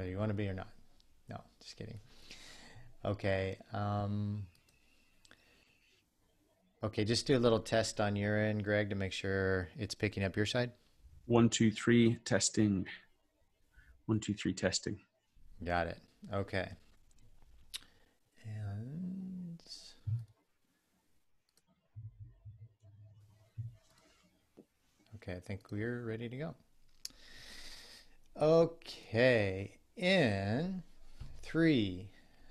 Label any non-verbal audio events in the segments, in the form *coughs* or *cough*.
whether you want to be or not. No, just kidding. Okay. Um, okay, just do a little test on your end, Greg, to make sure it's picking up your side. One, two, three, testing. One, two, three, testing. Got it. Okay. And okay, I think we're ready to go. Okay, in three,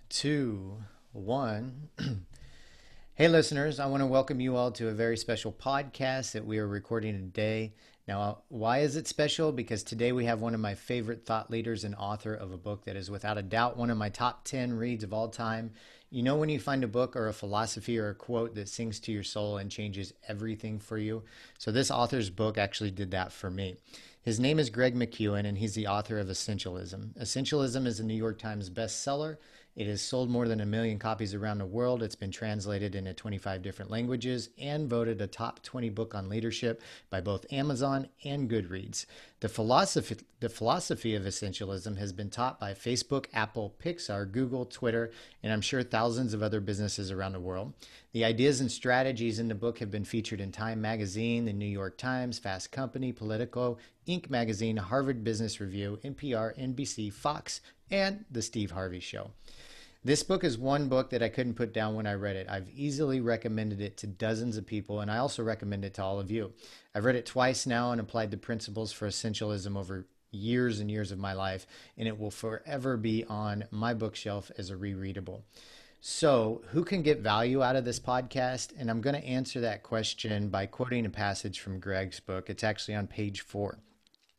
two, one. *clears throat* hey, listeners, I want to welcome you all to a very special podcast that we are recording today. Now, why is it special? Because today we have one of my favorite thought leaders and author of a book that is without a doubt one of my top 10 reads of all time. You know, when you find a book or a philosophy or a quote that sings to your soul and changes everything for you? So, this author's book actually did that for me. His name is Greg McKeown, and he's the author of Essentialism. Essentialism is a New York Times bestseller. It has sold more than a million copies around the world. It's been translated into 25 different languages and voted a top 20 book on leadership by both Amazon and Goodreads. The philosophy, the philosophy of essentialism has been taught by Facebook, Apple, Pixar, Google, Twitter, and I'm sure thousands of other businesses around the world. The ideas and strategies in the book have been featured in Time Magazine, the New York Times, Fast Company, Politico, Inc. Magazine, Harvard Business Review, NPR, NBC, Fox, and The Steve Harvey Show. This book is one book that I couldn't put down when I read it. I've easily recommended it to dozens of people, and I also recommend it to all of you. I've read it twice now and applied the principles for essentialism over years and years of my life, and it will forever be on my bookshelf as a rereadable. So, who can get value out of this podcast? And I'm going to answer that question by quoting a passage from Greg's book. It's actually on page four.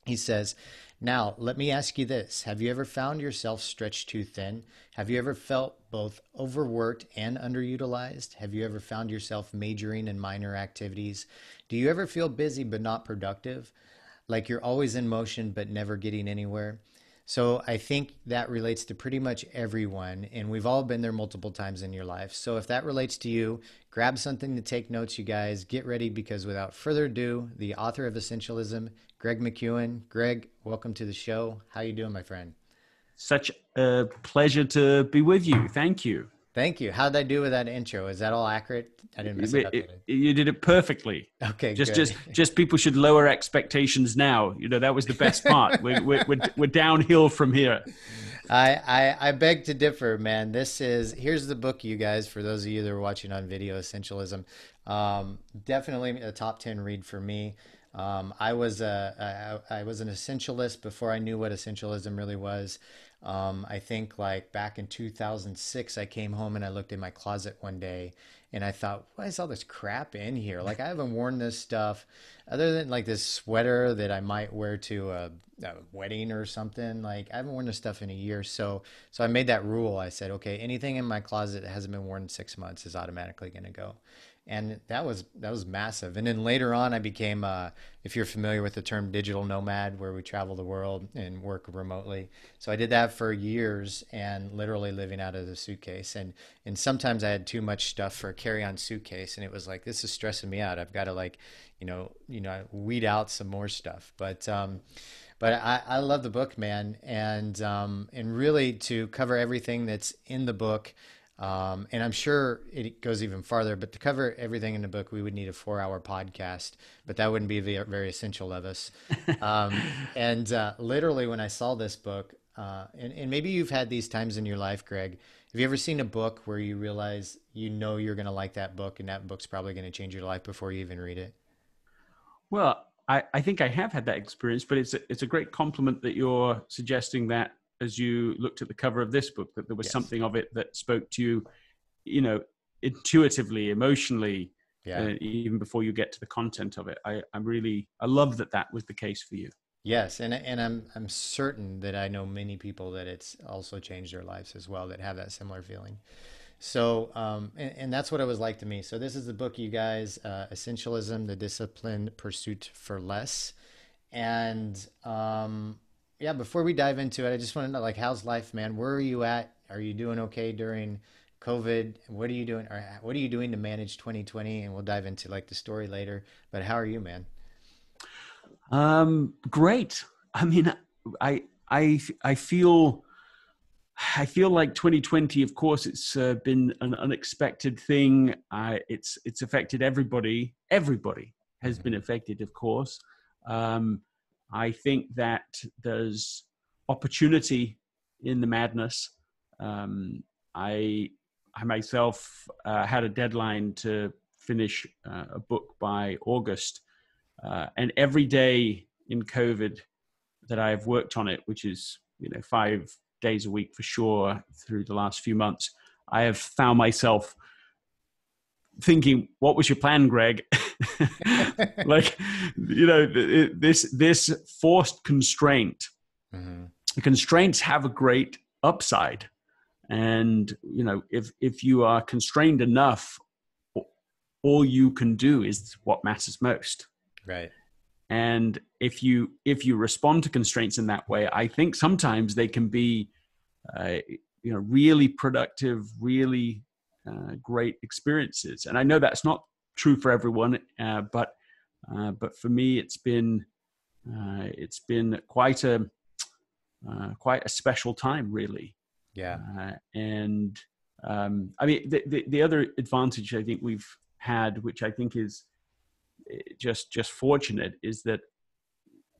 He says, Now, let me ask you this Have you ever found yourself stretched too thin? Have you ever felt both overworked and underutilized? Have you ever found yourself majoring in minor activities? Do you ever feel busy but not productive? Like you're always in motion but never getting anywhere? So I think that relates to pretty much everyone, and we've all been there multiple times in your life. So if that relates to you, grab something to take notes, you guys. Get ready because without further ado, the author of Essentialism, Greg McKeown. Greg, welcome to the show. How you doing, my friend? Such a pleasure to be with you. Thank you. Thank you. How did I do with that intro? Is that all accurate? I didn't mess it up. It, you did it perfectly. Okay. Just, good. just, just people should lower expectations now. You know that was the best part. we're, we're, we're, we're downhill from here. I, I, I beg to differ, man. This is here's the book, you guys. For those of you that are watching on video, Essentialism, um, definitely a top ten read for me. Um, I was a I, I was an essentialist before I knew what essentialism really was. Um, I think like back in 2006, I came home and I looked in my closet one day and I thought, why is all this crap in here? Like I haven't worn this stuff other than like this sweater that I might wear to a, a wedding or something. Like I haven't worn this stuff in a year. So, so I made that rule. I said, okay, anything in my closet that hasn't been worn in six months is automatically going to go and that was that was massive. And then later on, I became, uh, if you're familiar with the term digital nomad, where we travel the world and work remotely. So I did that for years, and literally living out of the suitcase. And and sometimes I had too much stuff for a carry-on suitcase, and it was like this is stressing me out. I've got to like, you know, you know, weed out some more stuff. But um, but I, I love the book, man, and um, and really to cover everything that's in the book. Um, and I'm sure it goes even farther, but to cover everything in the book, we would need a four hour podcast, but that wouldn't be very essential of us. *laughs* Um, and uh, literally, when I saw this book, uh, and, and maybe you've had these times in your life, Greg, have you ever seen a book where you realize you know you're going to like that book and that book's probably going to change your life before you even read it? Well, I, I think I have had that experience, but it's a, it's a great compliment that you're suggesting that as you looked at the cover of this book that there was yes. something of it that spoke to you, you know, intuitively, emotionally, yeah. uh, even before you get to the content of it. I, I'm really, I love that that was the case for you. Yes, and and I'm I'm certain that I know many people that it's also changed their lives as well that have that similar feeling. So, um, and, and, that's what it was like to me. So this is the book, you guys, uh, Essentialism: The Disciplined Pursuit for Less, and um, yeah, before we dive into it, I just want to know, like, how's life, man? Where are you at? Are you doing okay during COVID? What are you doing? Or what are you doing to manage 2020? And we'll dive into like the story later. But how are you, man? Um, great. I mean, I I I feel I feel like 2020. Of course, it's uh, been an unexpected thing. Uh, it's it's affected everybody. Everybody has been affected, of course. Um, I think that there's opportunity in the madness. Um, I I myself uh, had a deadline to finish uh, a book by August, uh, and every day in COVID that I've worked on it, which is you know five days a week for sure through the last few months, I have found myself thinking, "What was your plan, Greg?" *laughs* like, you know, this this forced constraint. Mm-hmm. Constraints have a great upside, and you know, if if you are constrained enough, all you can do is what matters most. Right and if you if you respond to constraints in that way i think sometimes they can be uh, you know really productive really uh, great experiences. And i know that's not true for everyone uh, but uh, but for me it's been uh, it's been quite a uh, quite a special time really. Yeah. And um, i mean the, the, the other advantage i think we've had which i think is just just fortunate is that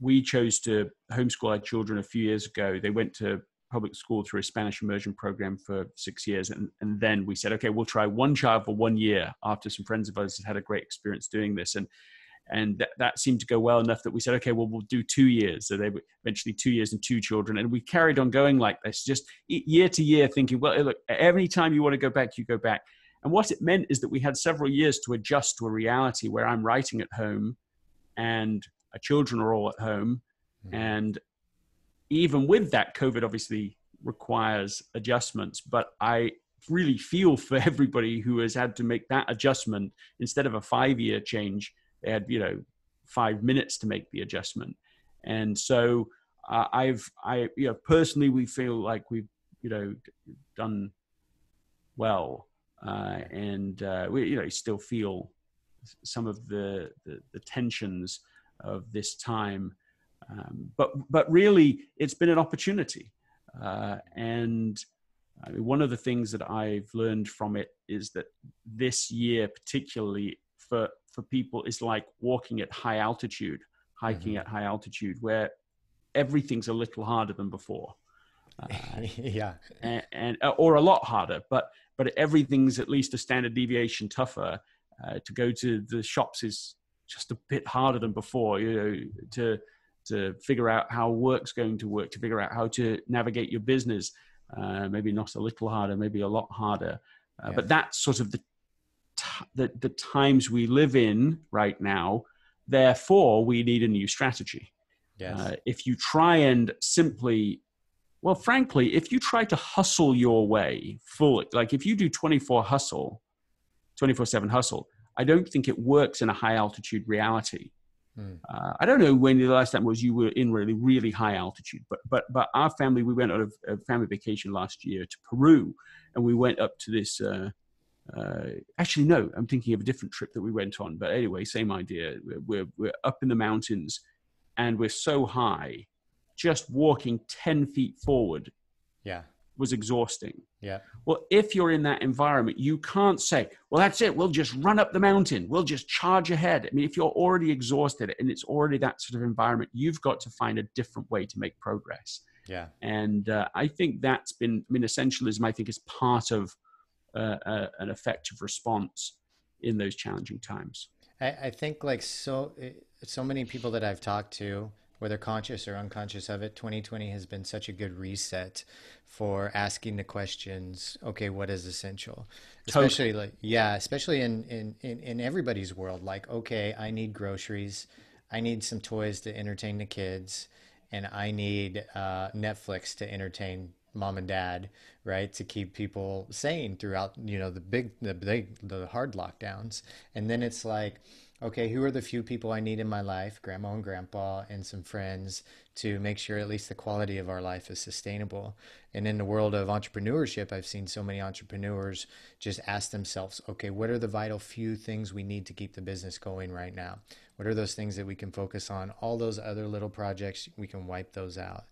we chose to homeschool our children a few years ago. They went to public school through a Spanish immersion program for six years. And, and then we said, okay, we'll try one child for one year after some friends of ours had had a great experience doing this. And, and that, that seemed to go well enough that we said, okay, well, we'll do two years. So they were eventually two years and two children. And we carried on going like this, just year to year thinking, well, look, every time you want to go back, you go back. And what it meant is that we had several years to adjust to a reality where I'm writing at home and our children are all at home. Mm-hmm. And even with that, COVID obviously requires adjustments. But I really feel for *laughs* everybody who has had to make that adjustment instead of a five year change, they had, you know, five minutes to make the adjustment. And so uh, I've, I, you know, personally, we feel like we've, you know, done well uh, and uh, we you know still feel some of the, the, the tensions of this time. Um, but but really, it's been an opportunity, uh, and I mean, one of the things that I've learned from it is that this year, particularly for for people, is like walking at high altitude, hiking mm-hmm. at high altitude, where everything's a little harder than before. *laughs* Uh, yeah, and, and, or a lot harder, but but everything's at least a standard deviation tougher. Uh, to go to the shops is just a bit harder than before. You know, to to figure out how work's going to work, to figure out how to navigate your business. Uh, maybe not a little harder, maybe a lot harder. Uh, yeah. But that's sort of the, t- the the times we live in right now. Therefore, we need a new strategy. Yes. Uh, if you try and simply well, frankly, if you try to hustle your way fully, like if you do 24 hustle, 24 7 hustle, I don't think it works in a high altitude reality. Mm. Uh, I don't know when the last time was you were in really, really high altitude, but but but our family we went on a, a family vacation last year to Peru, and we went up to this. Uh, uh, actually, no, I'm thinking of a different trip that we went on. But anyway, same idea. We're we're up in the mountains, and we're so high just walking 10 feet forward yeah was exhausting. Yeah. Well if you're in that environment you can't say well that's it. We'll just run up the mountain. We'll just charge ahead. I mean if you're already exhausted and it's already that sort of environment you've got to find a different way to make progress. Yeah. And uh, i think that's been i mean essentialism i think is part of uh, uh, an effective response in those challenging times. I, I think like so so many people that i've talked to whether conscious or unconscious of it, 2020 has been such a good reset for asking the questions, okay, what is essential? Especially like, yeah, especially in, in, in, in everybody's world. Like, okay, I need groceries. I need some toys to entertain the kids and I need uh, Netflix to entertain mom and dad, right? To keep people sane throughout, you know, the big, the big, the hard lockdowns. And then it's like, okay, who are the few people I need in my life, grandma and grandpa, and some friends to make sure at least the quality of our life is sustainable. And in the world of entrepreneurship, I've seen so many entrepreneurs just ask themselves, okay, what are the vital few things we need to keep the business going right now? What are those things that we can focus on? All those other little projects, we can wipe those out.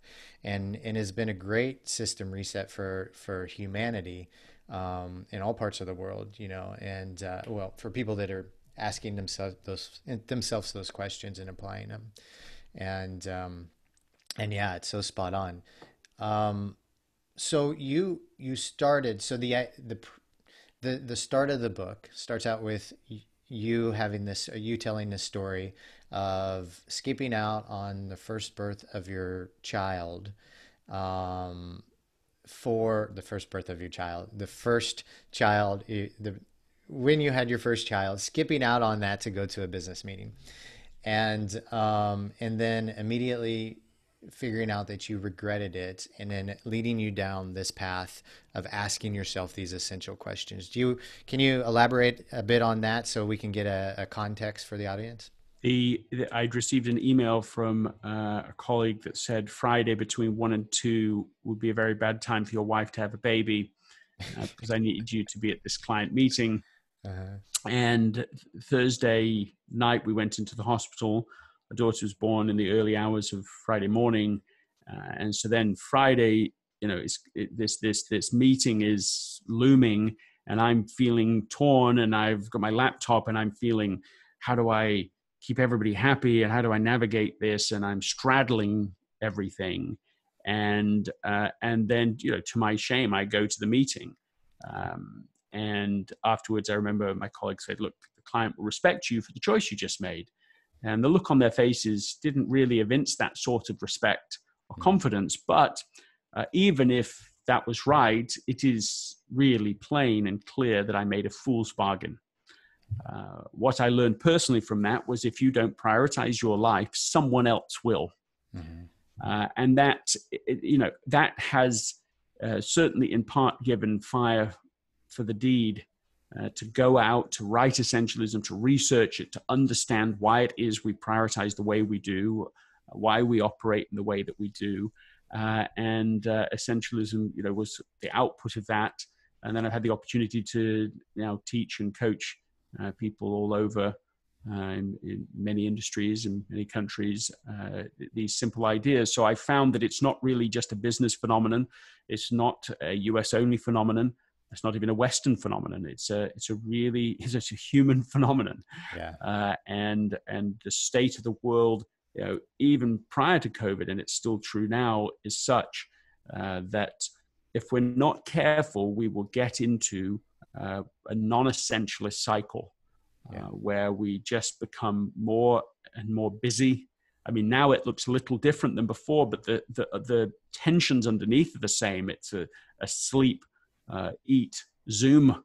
And, and it's been a great system reset for, for humanity um, in all parts of the world, you know, and uh, well, for people that are asking themselves those themselves those questions and applying them, and um, and yeah, it's so spot on. Um, so you you started so the the the the start of the book starts out with you having this you telling this story of skipping out on the first birth of your child um, for the first birth of your child the first child the when you had your first child, skipping out on that to go to a business meeting, and um, and then immediately figuring out that you regretted it, and then leading you down this path of asking yourself these essential questions. Do you can you elaborate a bit on that so we can get a, a context for the audience? The, the, I'd received an email from uh, a colleague that said Friday between one and two would be a very bad time for your wife to have a baby uh, because I needed you to be at this client meeting. Uh-huh. And Thursday night, we went into the hospital. My daughter was born in the early hours of Friday morning, uh, and so then Friday, you know, it, this this this meeting is looming, and I'm feeling torn, and I've got my laptop, and I'm feeling, how do I keep everybody happy, and how do I navigate this? And I'm straddling everything, and uh, and then you know, to my shame, I go to the meeting. Um, and afterwards, I remember my colleague said, Look, the client will respect you for the choice you just made. And the look on their faces didn't really evince that sort of respect or hmm. confidence. But uh, even if that was right, it is really plain and clear that I made a fool's bargain. Uh, what I learned personally from that was if you don't prioritize your life, someone else will. Mm-hmm. Uh, and that, you know, that has uh, certainly in part given fire for the deed uh, to go out, to write essentialism, to research it, to understand why it is we prioritize the way we do, uh, why we operate in the way that we do. Uh, and uh, essentialism, you know, was the output of that. And then I've had the opportunity to now teach and coach uh, people all over uh, in, in, many industries and many countries these simple ideas. So I found that it's not really just a business phenomenon. It's not a US only phenomenon it's not even a Western phenomenon. It's a it's a really *laughs* it's a human phenomenon. Yeah. Uh, and and the state of the world, you know, even prior to COVID, and it's still true now, is such uh, that if we're not careful, we will get into uh, a non-essentialist cycle uh, yeah. where we just become more and more busy. I mean, now it looks a little different than before, but the the, the tensions underneath are the same. It's a, a sleep uh, eat Zoom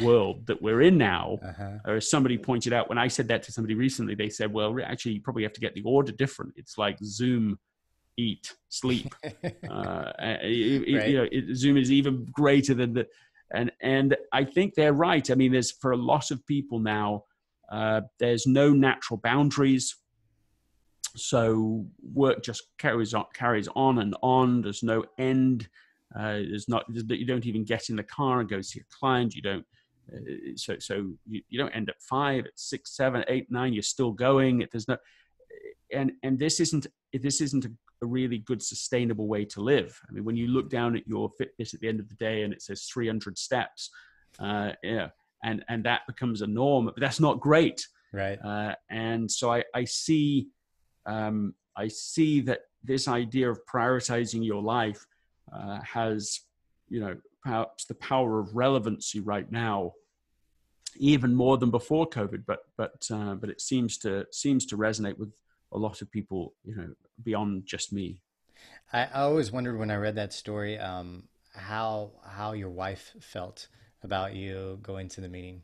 world that we're in now. Uh-huh. Or as somebody pointed out, when I said that to somebody recently, they said, well, actually, you probably have to get the order different. It's like Zoom, eat, sleep. *laughs* uh, it, right. you know, it, Zoom is even greater than the, and, and I think they're right. I mean, there's for a lot of people now, uh, there's no natural boundaries. So work just carries on, carries on and on. There's no end uh, there's not that you don't even get in the car and go see a client. You don't. Uh, so so you, you don't end at five, at six, seven, eight, nine. You're still going. There's no, and and this isn't this isn't a, a really good sustainable way to live. I mean, when you look down at your Fitbit at the end of the day and it says 300 steps, uh, yeah, and and that becomes a norm. But that's not great, right? Uh, and so I I see um, I see that this idea of prioritizing your life uh, has, you know, perhaps the power of relevancy right now, even more than before COVID. But but uh, but it seems to seems to resonate with a lot of people, you know, beyond just me. I, I always wondered when I read that story um, how how your wife felt about you going to the meeting.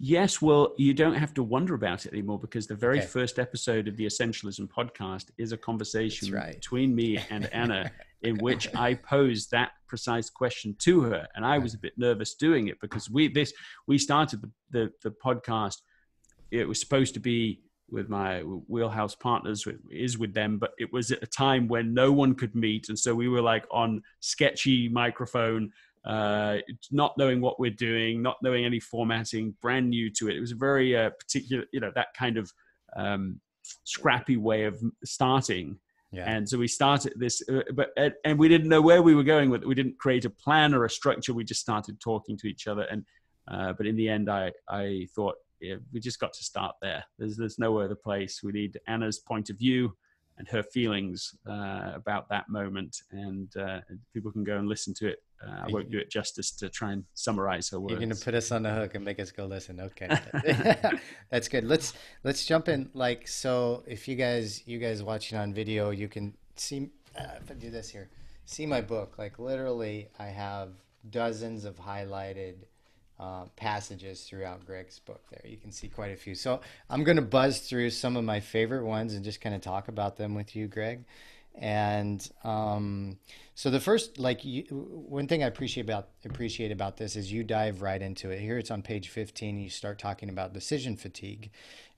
Yes, well, you don't have to wonder about it anymore because the very okay. first episode of the Essentialism podcast is a conversation right. between me and *laughs* Anna in which *laughs* I posed that precise question to her, and I was a bit nervous doing it because we this we started the the, the podcast. It was supposed to be with my wheelhouse partners is with them but it was at a time when no one could meet. And so we were like on sketchy microphone uh, not knowing what we're doing not knowing any formatting brand new to it. It was a very uh, particular you know that kind of um, scrappy way of starting yeah. and so we started this uh, but and we didn't know where we were going with it we didn't create a plan or a structure we just started talking to each other and uh, but in the end i i thought yeah, we just got to start there. There's there's no other place. We need Anna's point of view and her feelings uh, about that moment, and uh, people can go and listen to it. Uh, I won't do it justice to try and summarize her words. You're going to put us on the hook and make us go listen. Okay, *laughs* that's good. Let's let's jump in. Like so, if you guys you guys watching on video, you can see. Uh, if I do this here, see my book. Like literally, I have dozens of highlighted uh, passages throughout Greg's book there. You can see quite a few. So I'm going to buzz through some of my favorite ones and just kind of talk about them with you, Greg. And um, so the first, like, you, one thing I appreciate about appreciate about this is you dive right into it. Here it's on page 15. You start talking about decision fatigue,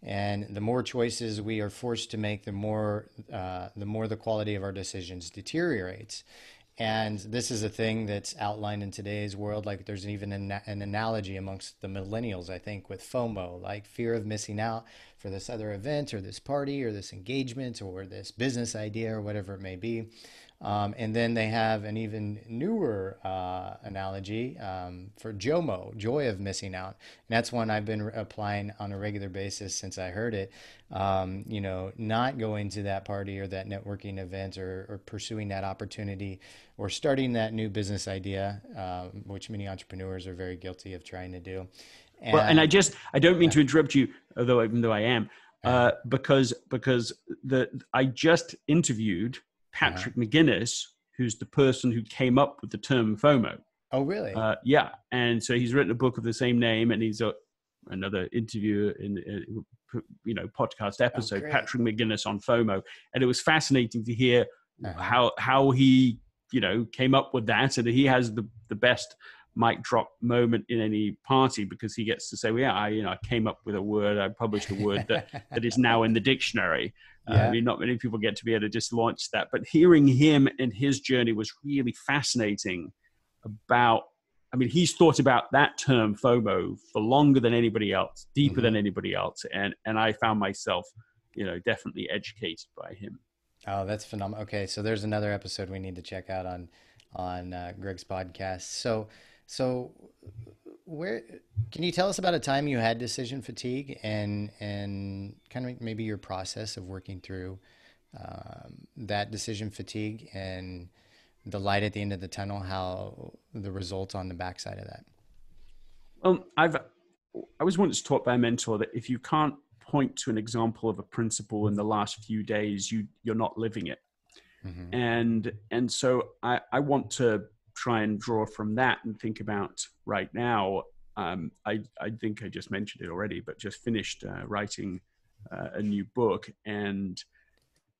and the more choices we are forced to make, the more uh, the more the quality of our decisions deteriorates. And this is a thing that's outlined in today's world. Like there's even an, an, analogy amongst the millennials, I think, with FOMO, like fear of missing out for this other event or this party or this engagement or this business idea or whatever it may be. Um, and then they have an even newer uh, analogy um, for JOMO, joy of missing out. And that's one I've been applying on a regular basis since I heard it. Um, you know, not going to that party or that networking event or, or pursuing that opportunity or starting that new business idea, um, which many entrepreneurs are very guilty of trying to do. And, well, and I just, I don't mean yeah. to interrupt you, although even though I am, uh, because because the I just interviewed Patrick uh-huh. McGinnis, who's the person who came up with the term FOMO. Oh, really? Uh, yeah, and so he's written a book of the same name, and he's a, another interview in uh, you know podcast oh, episode, oh, Patrick McGinnis on FOMO, and it was fascinating to hear uh-huh. how how he you know came up with that, and he has the the best mic drop moment in any party because he gets to say, well, yeah, I, you know, I came up with a word, I published a word that, that is now in the dictionary. Yeah. Uh, I mean, not many people get to be able to just launch that, but hearing him and his journey was really fascinating about, I mean, he's thought about that term FOMO for longer than anybody else, deeper mm-hmm. than anybody else. And, and I found myself, you know, definitely educated by him. Oh, that's phenomenal. Okay. So there's another episode we need to check out on, on uh, Greg's podcast. So, so, where can you tell us about a time you had decision fatigue and and kind of maybe your process of working through um, that decision fatigue and the light at the end of the tunnel, how the results on the backside of that? Um, I've I was once taught by a mentor that if you can't point to an example of a principle in the last few days, you you're not living it. Mm-hmm. And and so I, I want to try and draw from that and think about right now. Um, I, I think I just mentioned it already, but just finished uh, writing uh, a new book, and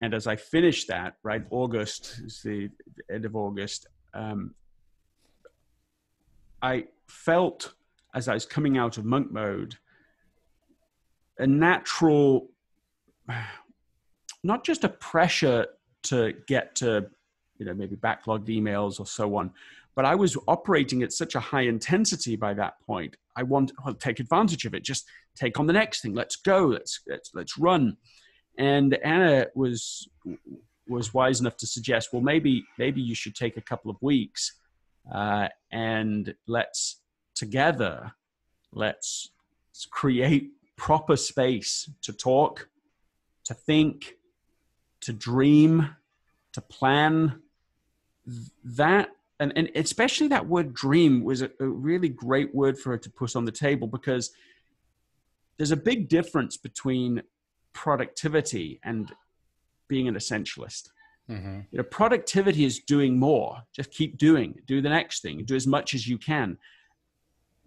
and as I finished that, right, August is the, the end of August. Um, I felt as I was coming out of monk mode a natural, *sighs* not just a pressure to get to you know maybe backlogged emails or so on. But i was operating at such a high intensity by that point i want to take advantage of it. Just take on the next thing. Let's go. Let's let's let's run. And anna was was wise enough to suggest well maybe maybe you should take a couple of weeks uh, and let's together let's create proper space to talk to think to dream to plan that and, and especially that word dream was a, a really great word for her to put on the table because there's a big difference between productivity and being an essentialist. Mm-hmm. You know, productivity is doing more. Just keep doing. Do the next thing. Do as much as you can.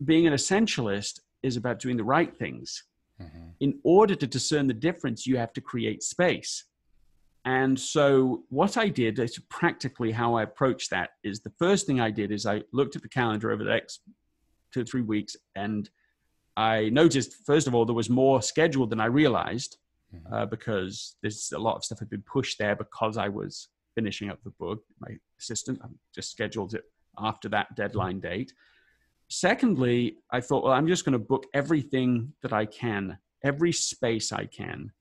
Being an essentialist is about doing the right things. Mm-hmm. In order to discern the difference, you have to create space. And so, what I did is practically how I approached that is the first thing I did is I looked at the calendar over the next two or three weeks and I noticed, first of all, there was more scheduled than I realized mm-hmm. uh, because there's a lot of stuff had been pushed there because I was finishing up the book. My assistant just scheduled it after that deadline date. Secondly, I thought, well, I'm just going to book everything that I can, every space I can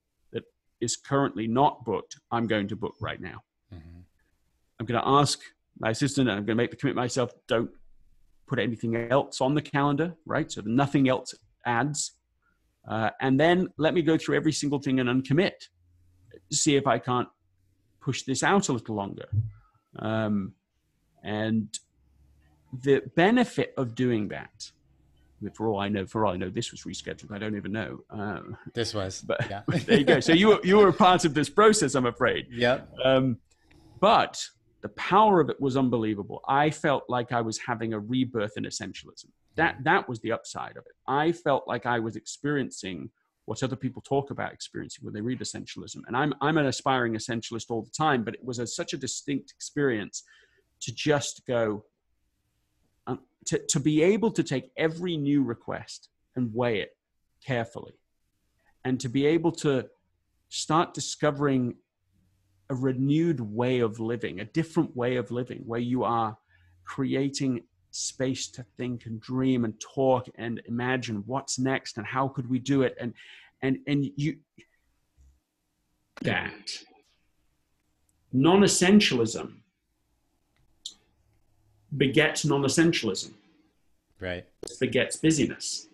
is currently not booked, I'm going to book right now. Mm-hmm. I'm going to ask my assistant, and I'm going to make the commit myself, don't put anything else on the calendar, right? So nothing else adds. Uh, and then let me go through every single thing and uncommit, see if I can't push this out a little longer. Um, and the benefit of doing that, for all I know, for all I know, this was rescheduled. I don't even know. Um, this was, but yeah. *laughs* there you go. So you were, you were a part of this process, I'm afraid. Yeah. Um, but the power of it was unbelievable. I felt like I was having a rebirth in essentialism. That that was the upside of it. I felt like I was experiencing what other people talk about experiencing when they read essentialism. And I'm I'm an aspiring essentialist all the time, but it was a, such a distinct experience to just go um, to to be able to take every new request and weigh it carefully, and to be able to start discovering a renewed way of living, a different way of living, where you are creating space to think and dream and talk and imagine what's next and how could we do it. And and and you that non-essentialism begets non-essentialism. Right. Begets busyness.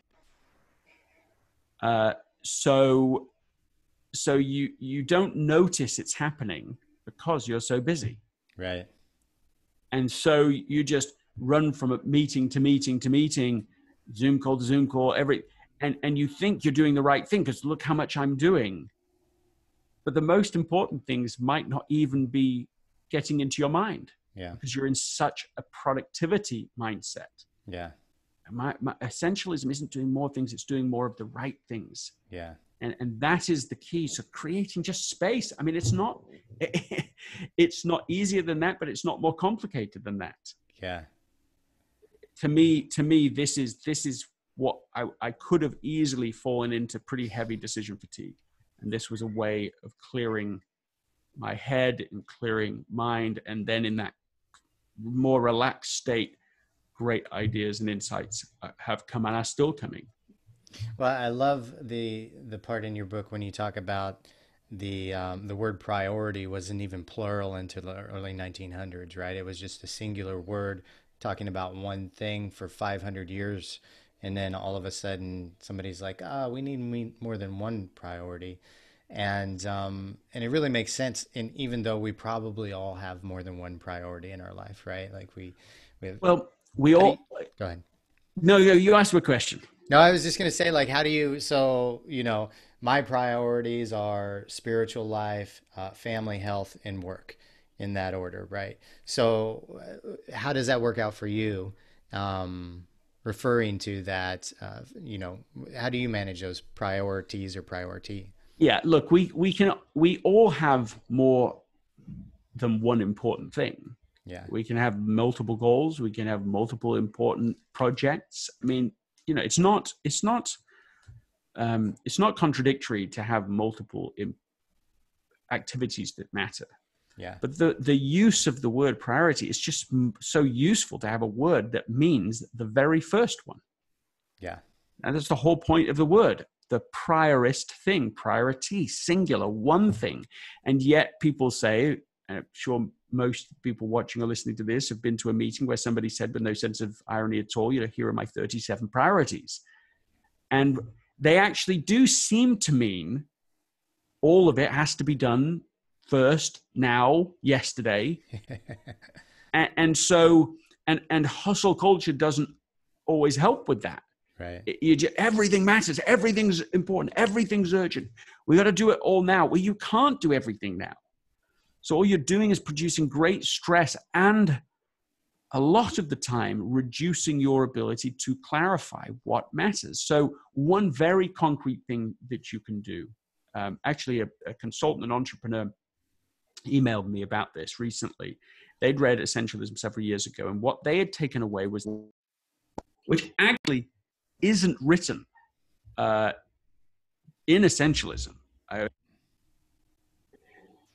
Uh, so so you you don't notice it's happening because you're so busy. Right. And so you just run from a meeting to meeting to meeting, Zoom call to Zoom call, every and and you think you're doing the right thing because look how much I'm doing. But the most important things might not even be getting into your mind. Yeah. Because you're in such a productivity mindset. Yeah. My, my essentialism isn't doing more things, it's doing more of the right things. Yeah. And, and that is the key. So creating just space. I mean, it's not, *laughs* it's not easier than that, but it's not more complicated than that. Yeah to me, to me, this is this is what I, I could have easily fallen into pretty heavy decision fatigue, and this was a way of clearing my head and clearing mind, and then in that more relaxed state, great ideas and insights have come and are still coming. Well, I love the the part in your book when you talk about the um, the word priority wasn't even plural until the early 1900s, right? It was just a singular word talking about one thing for 500 years and then all of a sudden somebody's like ah oh, we need more than one priority and um, and it really makes sense and even though we probably all have more than one priority in our life right like we we have, well we all you, go ahead no you, you asked a question no i was just going to say like how do you so you know my priorities are spiritual life uh, family health and work in that order, right? So, uh, how does that work out for you? Um, referring to that, uh, you know, how do you manage those priorities or priority? Yeah, look, we we can we all have more than one important thing. Yeah, we can have multiple goals. We can have multiple important projects. I mean, you know, it's not it's not um, it's not contradictory to have multiple activities that matter. Yeah. But the, the use of the word priority is just so useful to have a word that means the very first one. Yeah. And that's the whole point of the word the priorist thing, priority, singular, one thing. And yet people say, I'm sure most people watching or listening to this have been to a meeting where somebody said, with no sense of irony at all, you know, here are my 37 priorities. And they actually do seem to mean all of it has to be done first, now, yesterday. *laughs* and, and, so, and, and hustle culture doesn't always help with that. Right. You just, everything matters. Everything's important. Everything's urgent. We got to do it all now. Well, you can't do everything now. So all you're doing is producing great stress and a lot of the time reducing your ability to clarify what matters. So one very concrete thing that you can do, um, actually a, a consultant and entrepreneur emailed me about this recently. They'd read Essentialism several years ago, and what they had taken away was, which actually isn't written uh, in essentialism I,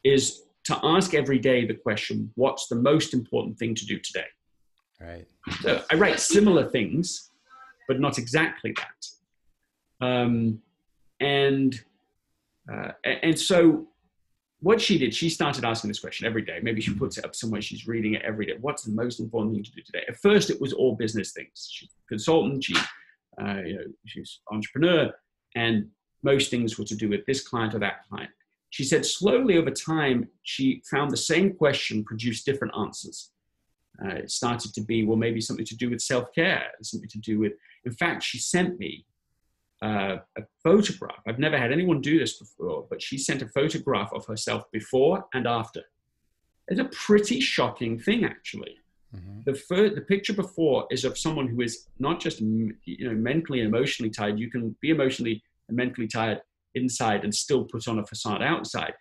is to ask every day the question, what's the most important thing to do today? Right. So I write similar things, but not exactly that. Um, and uh, and so what she did, she started asking this question every day. Maybe she puts it up somewhere. She's reading it every day. What's the most important thing to do today? At first, it was all business things. She's a consultant. She, uh, you know, she's entrepreneur, and most things were to do with this client or that client. She said slowly over time, she found the same question produced different answers. Uh, it started to be, well, maybe something to do with self care, something to do with, in fact, she sent me uh, a photograph. I've never had anyone do this before, but she sent a photograph of herself before and after. It's a pretty shocking thing, actually. Mm-hmm. The, fir- the picture before is of someone who is not just you know mentally and emotionally tired. You can be emotionally and mentally tired inside and still put on a facade outside.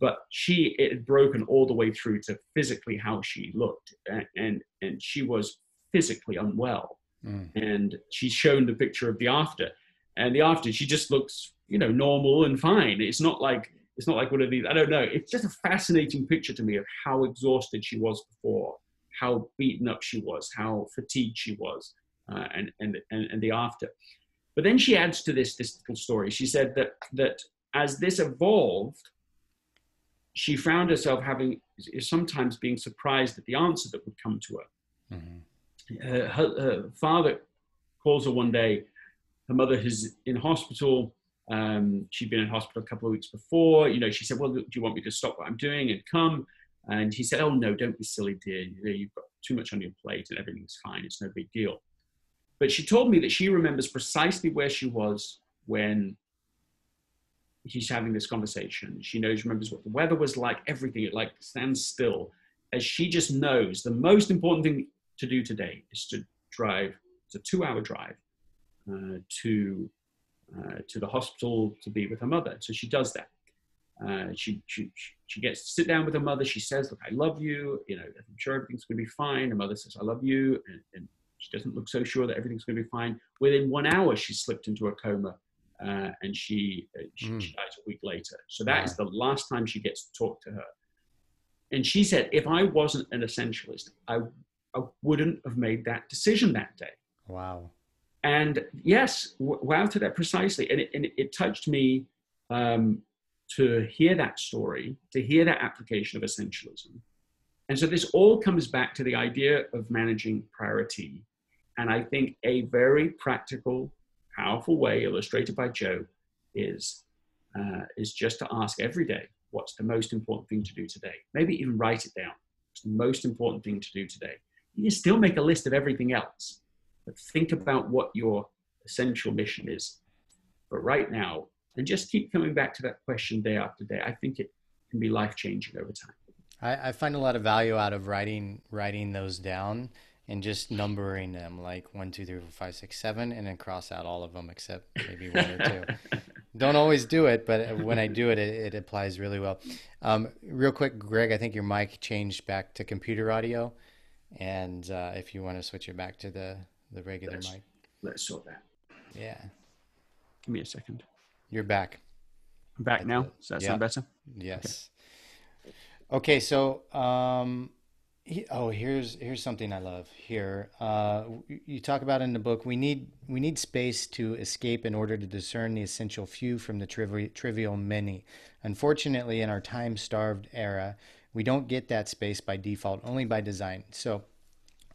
But she it had broken all the way through to physically how she looked, and and, and she was physically unwell. Mm. And she's shown the picture of the after and the after she just looks you know normal and fine it's not like it's not like one of these i don't know it's just a fascinating picture to me of how exhausted she was before how beaten up she was how fatigued she was uh, and, and and and the after but then she adds to this this little story she said that that as this evolved she found herself having sometimes being surprised at the answer that would come to her mm-hmm. uh, her, her father calls her one day her mother is in hospital. Um, she'd been in hospital a couple of weeks before. You know, she said, "Well, do you want me to stop what I'm doing and come?" And he said, "Oh no, don't be silly, dear. You've got too much on your plate, and everything's fine. It's no big deal." But she told me that she remembers precisely where she was when he's having this conversation. She knows, remembers what the weather was like, everything. It like stands still, as she just knows the most important thing to do today is to drive. It's a two-hour drive uh, to uh, to the hospital to be with her mother. So she does that. Uh, she, she she gets to sit down with her mother. She says, "Look, I love you. You know, I'm sure everything's going to be fine." Her mother says, "I love you," and, and she doesn't look so sure that everything's going to be fine. Within one hour, she slipped into a coma, uh, and she, uh, she, mm. she, dies a week later. So that wow. is the last time she gets to talk to her. And she said, "If I wasn't an essentialist, I, I wouldn't have made that decision that day." Wow. And yes, wow to that precisely. And it, and it touched me um, to hear that story, to hear that application of essentialism. And so this all comes back to the idea of managing priority. And I think a very practical, powerful way illustrated by Joe is, uh, is just to ask every day, what's the most important thing to do today? Maybe even write it down. What's the most important thing to do today? You can still make a list of everything else but think about what your essential mission is. But right now, and just keep coming back to that question day after day. I think it can be life changing over time. I, I, find a lot of value out of writing writing those down and just numbering them like one, two, three, four, five, six, seven, and then cross out all of them except maybe one or two. *laughs* Don't always do it, but when I do it, it, it applies really well. Um, real quick, Greg, I think your mic changed back to computer audio, and uh, if you want to switch it back to the the regular let's, mic. Let's sort that. Yeah. Give me a second. You're back. I'm back now. Does that sound better? Yes. Okay, okay so um, he, oh, here's here's something I love here. Uh, you talk about in the book we need we need space to escape in order to discern the essential few from the trivial trivial many. Unfortunately, in our time-starved era, we don't get that space by default, only by design. So,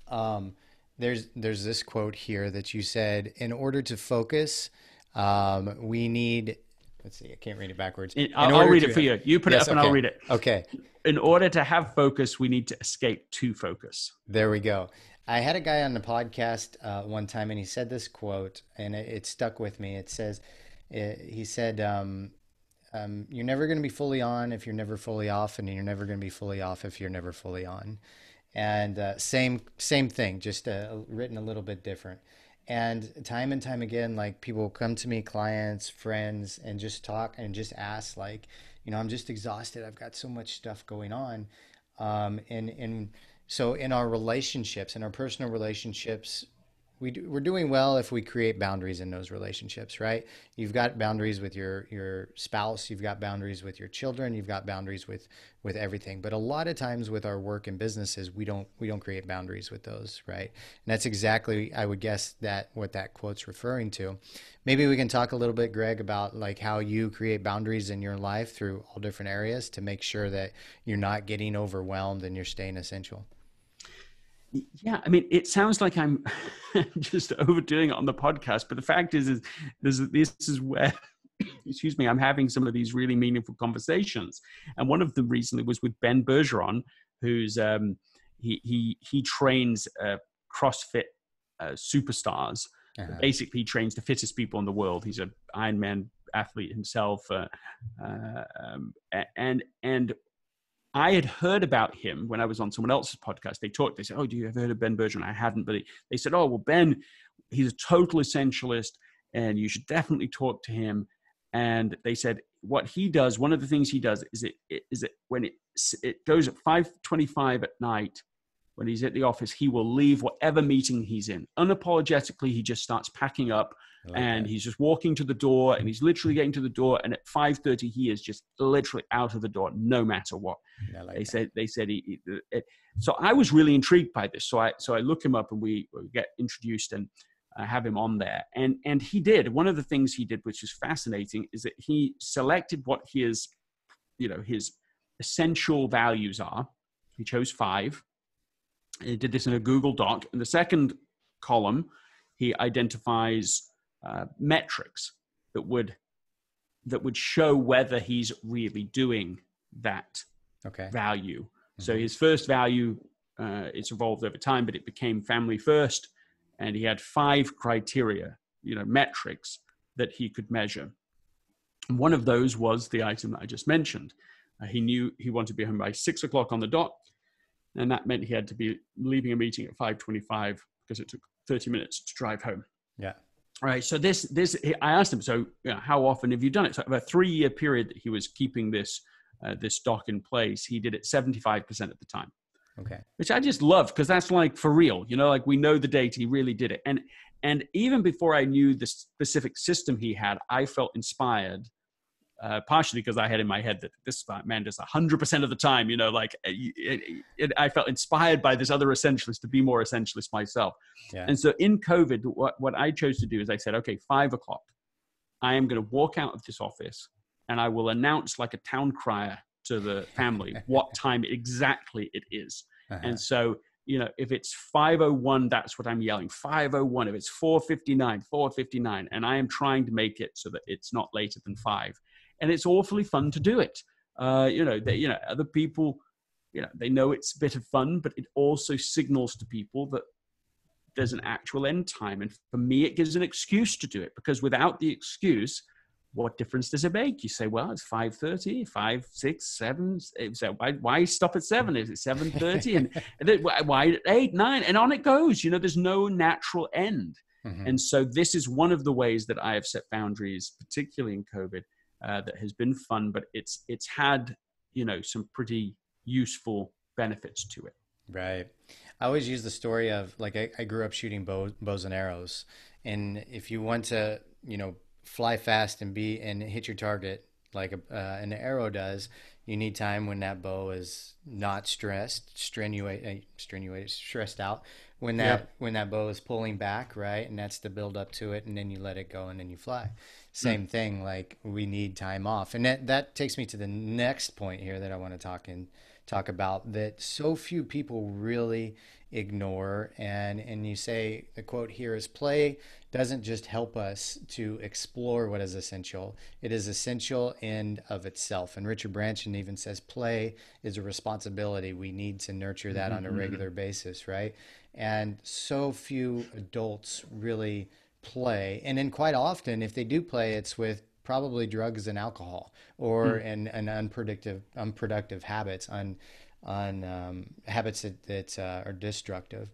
um, there's there's this quote here that you said in order to focus um, we need let's see i can't read it backwards. In, I'll, I'll, read it for you. You put yes, it up and i'll read it. Okay. In order to have focus we need to escape to focus. There we go. I had a guy on the podcast uh, one time and he said this quote and it, it stuck with me. It says it, he said um, um, you're never going to be fully on if you're never fully off and you're never going to be fully off if you're never fully on. And uh, same same thing, just uh, written a little bit different. And time and time again, like people come to me, clients, friends, and just talk and just ask, like, you know, I'm just exhausted. I've got so much stuff going on, um, and and so in our relationships, in our personal relationships, we do, we're doing well if we create boundaries in those relationships, right? You've got boundaries with your your spouse, you've got boundaries with your children, you've got boundaries with with everything. But a lot of times with our work and businesses, we don't we don't create boundaries with those, right? And that's exactly I would guess that what that quote's referring to. Maybe we can talk a little bit, Greg, about like how you create boundaries in your life through all different areas to make sure that you're not getting overwhelmed and you're staying essential. Yeah, I mean, it sounds like I'm *laughs* just overdoing it on the podcast, but the fact is, is this, this is where, *coughs* excuse me, I'm having some of these really meaningful conversations. And one of them recently was with Ben Bergeron, who's um, he he he trains uh, CrossFit uh, superstars. Uh-huh. Basically, he trains the fittest people in the world. He's an Ironman athlete himself, uh, uh, um, and and I had heard about him when I was on someone else's podcast. They talked, they said, Oh, do you ever heard of Ben Bergeron? I hadn't, but he, they said, Oh, well, Ben, he's a total essentialist and you should definitely talk to him. And they said, what he does, one of the things he does is it is it when it it goes at 5:25 at night, when he's at the office, he will leave whatever meeting he's in. Unapologetically, he just starts packing up like and that. he's just walking to the door and he's literally getting to the door. And at 5.30, he is just literally out of the door, no matter what. Like they that. said, they said, he, he, it, so I was really intrigued by this. So I, so I look him up and we, we get introduced and uh, have him on there. And, and he did, one of the things he did, which is fascinating is that he selected what his, you know, his essential values are. He chose five he did this in a Google Doc. In the second column, he identifies uh, metrics that would that would show whether he's really doing that okay. value. Mm-hmm. So his first value, uh, it's evolved over time, but it became family first, and he had five criteria, you know, metrics that he could measure. And one of those was the item that I just mentioned. Uh, he knew he wanted to be home by six o'clock on the dot and that meant he had to be leaving a meeting at 5:25 because it took 30 minutes to drive home. Yeah. Right. So this this I asked him. So you know, how often have you done it? So about a three year period that he was keeping this uh, this doc in place, he did it 75 percent of the time. Okay. Which I just love because that's like for real. You know, like we know the date he really did it. And and even before I knew the specific system he had, I felt inspired uh, partially because I had in my head that this man does 100% of the time, you know, like uh, it, it, it, I felt inspired by this other essentialist to be more essentialist myself. Yeah. And so in COVID, what, what I chose to do is I said, okay, five o'clock, I am going to walk out of this office and I will announce like a town crier to the *laughs* family what time exactly it is. Uh-huh. And so, you know, if it's 501, that's what I'm yelling. 501. If it's 459, 459. And I am trying to make it so that it's not later than five and it's awfully fun to do it. Uh, you know, they, you know, other people, you know, they know it's a bit of fun, but it also signals to people that there's an actual end time. And for me, it gives an excuse to do it because without the excuse, what difference does it make? You say, well, it's 5.30, 5, 6, 7. So why, why stop at 7? Is it 7.30? and, *laughs* and then, why 8, 9? And on it goes. You know, there's no natural end. Mm-hmm. And so this is one of the ways that I have set boundaries, particularly in COVID, uh, that has been fun, but it's it's had you know some pretty useful benefits to it. Right. I always use the story of like I, I grew up shooting bow, bows and arrows, and if you want to you know fly fast and be and hit your target like a, uh, an arrow does, you need time when that bow is not stressed, strenuate, uh, strenuate, stressed out. When that yep. when that bow is pulling back, right, and that's the build up to it, and then you let it go, and then you fly. Same mm. thing. Like we need time off, and that that takes me to the next point here that I want to talk and talk about. That so few people really ignore and and you say the quote here is play doesn't just help us to explore what is essential it is essential in of itself and richard branson even says play is a responsibility we need to nurture that mm-hmm. on a mm-hmm. regular basis right and so few adults really play and then quite often if they do play it's with probably drugs and alcohol or mm. and, and unproductive unproductive habits on on um, habits that, that uh, are destructive.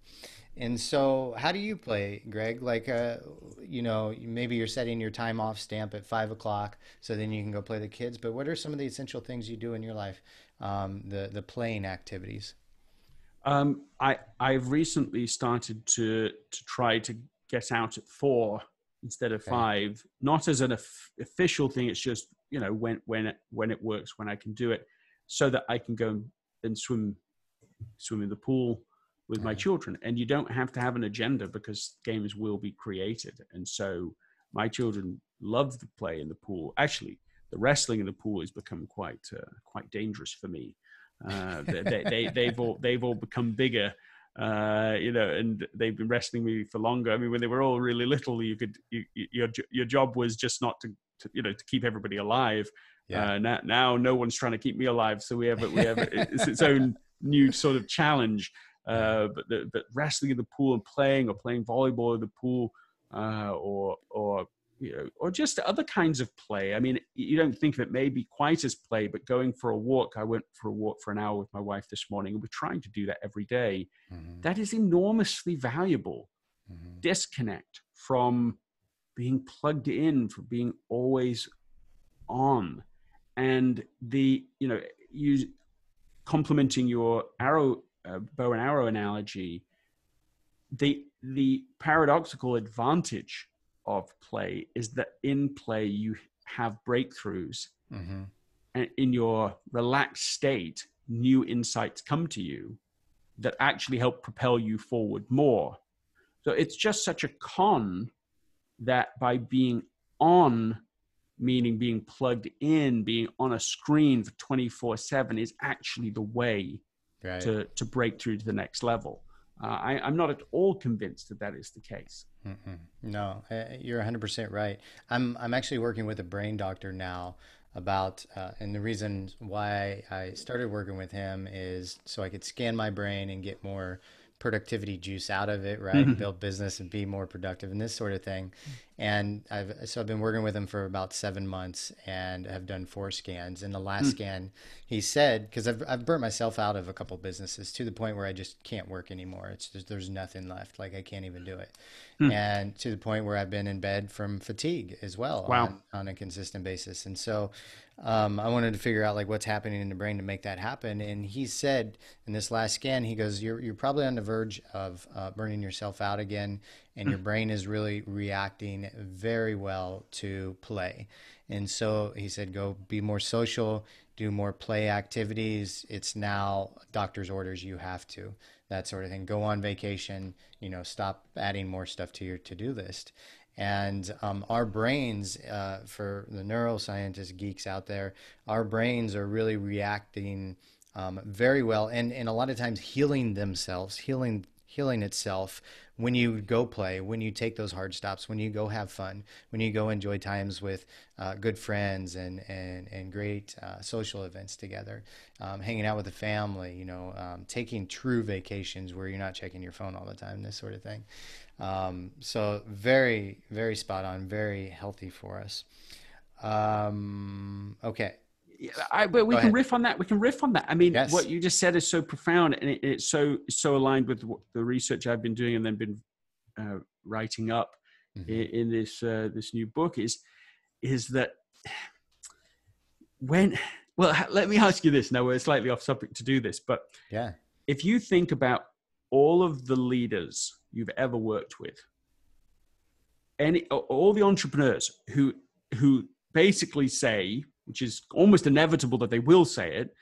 And so, how do you play, Greg? Like, uh, you know, maybe you're setting your time off stamp at five o'clock, so then you can go play the kids. But what are some of the essential things you do in your life? Um, the the playing activities. Um, I I've recently started to to try to get out at four instead of five, not as an official thing. It's just you know when when it, when it works, when I can do it, so that I can go and swim swim in the pool with my children. And you don't have to have an agenda because games will be created. And so my children love to play in the pool. Actually, the wrestling in the pool has become quite uh, quite dangerous for me. Uh, they, they, they've all they've all become bigger uh, you know, and they've been wrestling me for longer. I mean, when they were all really little, you could you, your your job was just not to, to, you know to keep everybody alive. Yeah. Uh, now, now no one's trying to keep me alive, so we have we have *laughs* it's its own new sort of challenge. Uh, but the, but wrestling in the pool and playing or playing volleyball in the pool uh, or or you know, or just other kinds of play. I mean, you don't think of it maybe quite as play, but going for a walk. I went for a walk for an hour with my wife this morning, and we're trying to do that every day. Mm-hmm. That is enormously valuable. Mm-hmm. Disconnect from being plugged in, from being always on, and the you know you complementing your arrow uh, bow and arrow analogy. The the paradoxical advantage of play is that in play you have breakthroughs mm-hmm. and in your relaxed state new insights come to you that actually help propel you forward more so it's just such a con that by being on meaning being plugged in being on a screen for 24 7 is actually the way right. to to break through to the next level uh, I, am not at all convinced that that is the case. Mm-mm. No, you're 100% right. I'm I'm actually working with a brain doctor now about, uh, and the reason why I started working with him is so I could scan my brain and get more productivity juice out of it, right? Mm-hmm. Build business and be more productive and this sort of thing. And I've so I've been working with him for about seven months and I have done four scans. In the last mm. scan, he said because I've I've burnt myself out of a couple businesses to the point where I just can't work anymore. It's just, there's nothing left. Like I can't even do it. Mm. And to the point where I've been in bed from fatigue as well wow. on, on a consistent basis. And so um, I wanted to figure out like what's happening in the brain to make that happen. And he said in this last scan, he goes, "You're you're probably on the verge of uh, burning yourself out again, and your hmm. brain is really reacting very well to play." And so he said, "Go be more social, do more play activities. It's now doctor's orders. You have to that sort of thing. Go on vacation. You know, stop adding more stuff to your to do list." And um, our brains, uh, for the neuroscientist geeks out there, our brains are really reacting um, very well, and and a lot of times healing themselves, healing healing itself when you go play, when you take those hard stops, when you go have fun, when you go enjoy times with uh, good friends and and and great uh, social events together, um, hanging out with the family, you know, um, taking true vacations where you're not checking your phone all the time, this sort of thing. Um, so very, very spot on, very healthy for us. Um, okay. Yeah, I, but we Go can ahead. riff on that. We can riff on that. I mean, yes. what you just said is so profound, and it, it's so so aligned with the research I've been doing and then been uh, writing up mm-hmm. in, in, this uh, this new book. Is is that when? Well, let me ask you this. Now we're slightly off subject to do this, but yeah, if you think about all of the leaders you've ever worked with, any all the entrepreneurs who who basically say, which is almost inevitable that they will say it,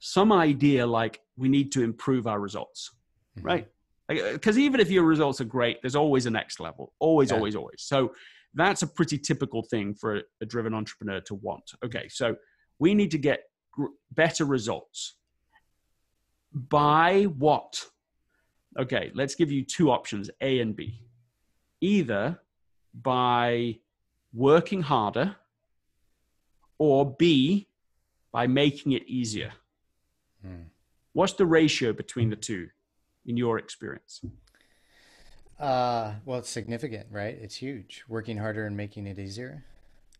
some idea like we need to improve our results, mm-hmm. right? Because even if your results are great, there's always a next level, always, yeah. always, always. So that's a pretty typical thing for a, a driven entrepreneur to want. Okay, so we need to get gr- better results. By what? Okay, let's give you two options A and B. Either by working harder, or B, by making it easier. Hmm. What's the ratio between the two in your experience? Uh, well, it's significant, right? It's huge. Working harder and making it easier.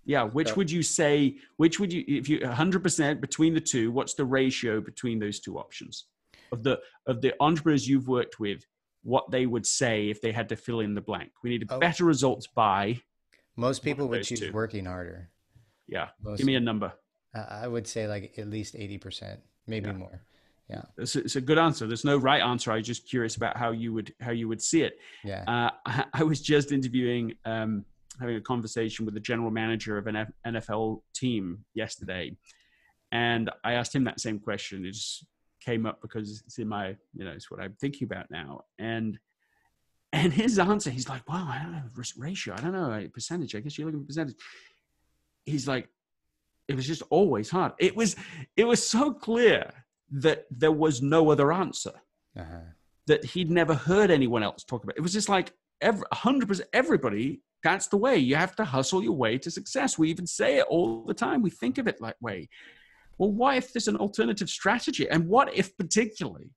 Yeah. Which so, would you say, which would you, if you 100% between the two, what's the ratio between those two options? of the of the entrepreneurs you've worked with what they would say if they had to fill in the blank. We need oh. better results by. Most people would choose two. working harder. Yeah, Most, give me a number. I would say like at least eighty percent, maybe yeah. more. Yeah. It's, it's, a good answer. There's no right answer. I was just curious about how you would how you would see it. Yeah. Uh, I, *laughs* I, was just interviewing, um, having a conversation with the general manager of an F- NFL team yesterday, and I asked him that same question. It just came up because it's in my, you know, it's what I'm thinking about now. And and his answer, he's like, "Wow, I don't know ratio. I don't know a percentage. I guess you're looking at percentage." He's like, "It was just always hard. It was, it was so clear that there was no other answer. Uh-huh. That he'd never heard anyone else talk about. It was just like every, 100% everybody. That's the way you have to hustle your way to success. We even say it all the time. We think of it that way. Well, what if there's an alternative strategy? And what if, particularly,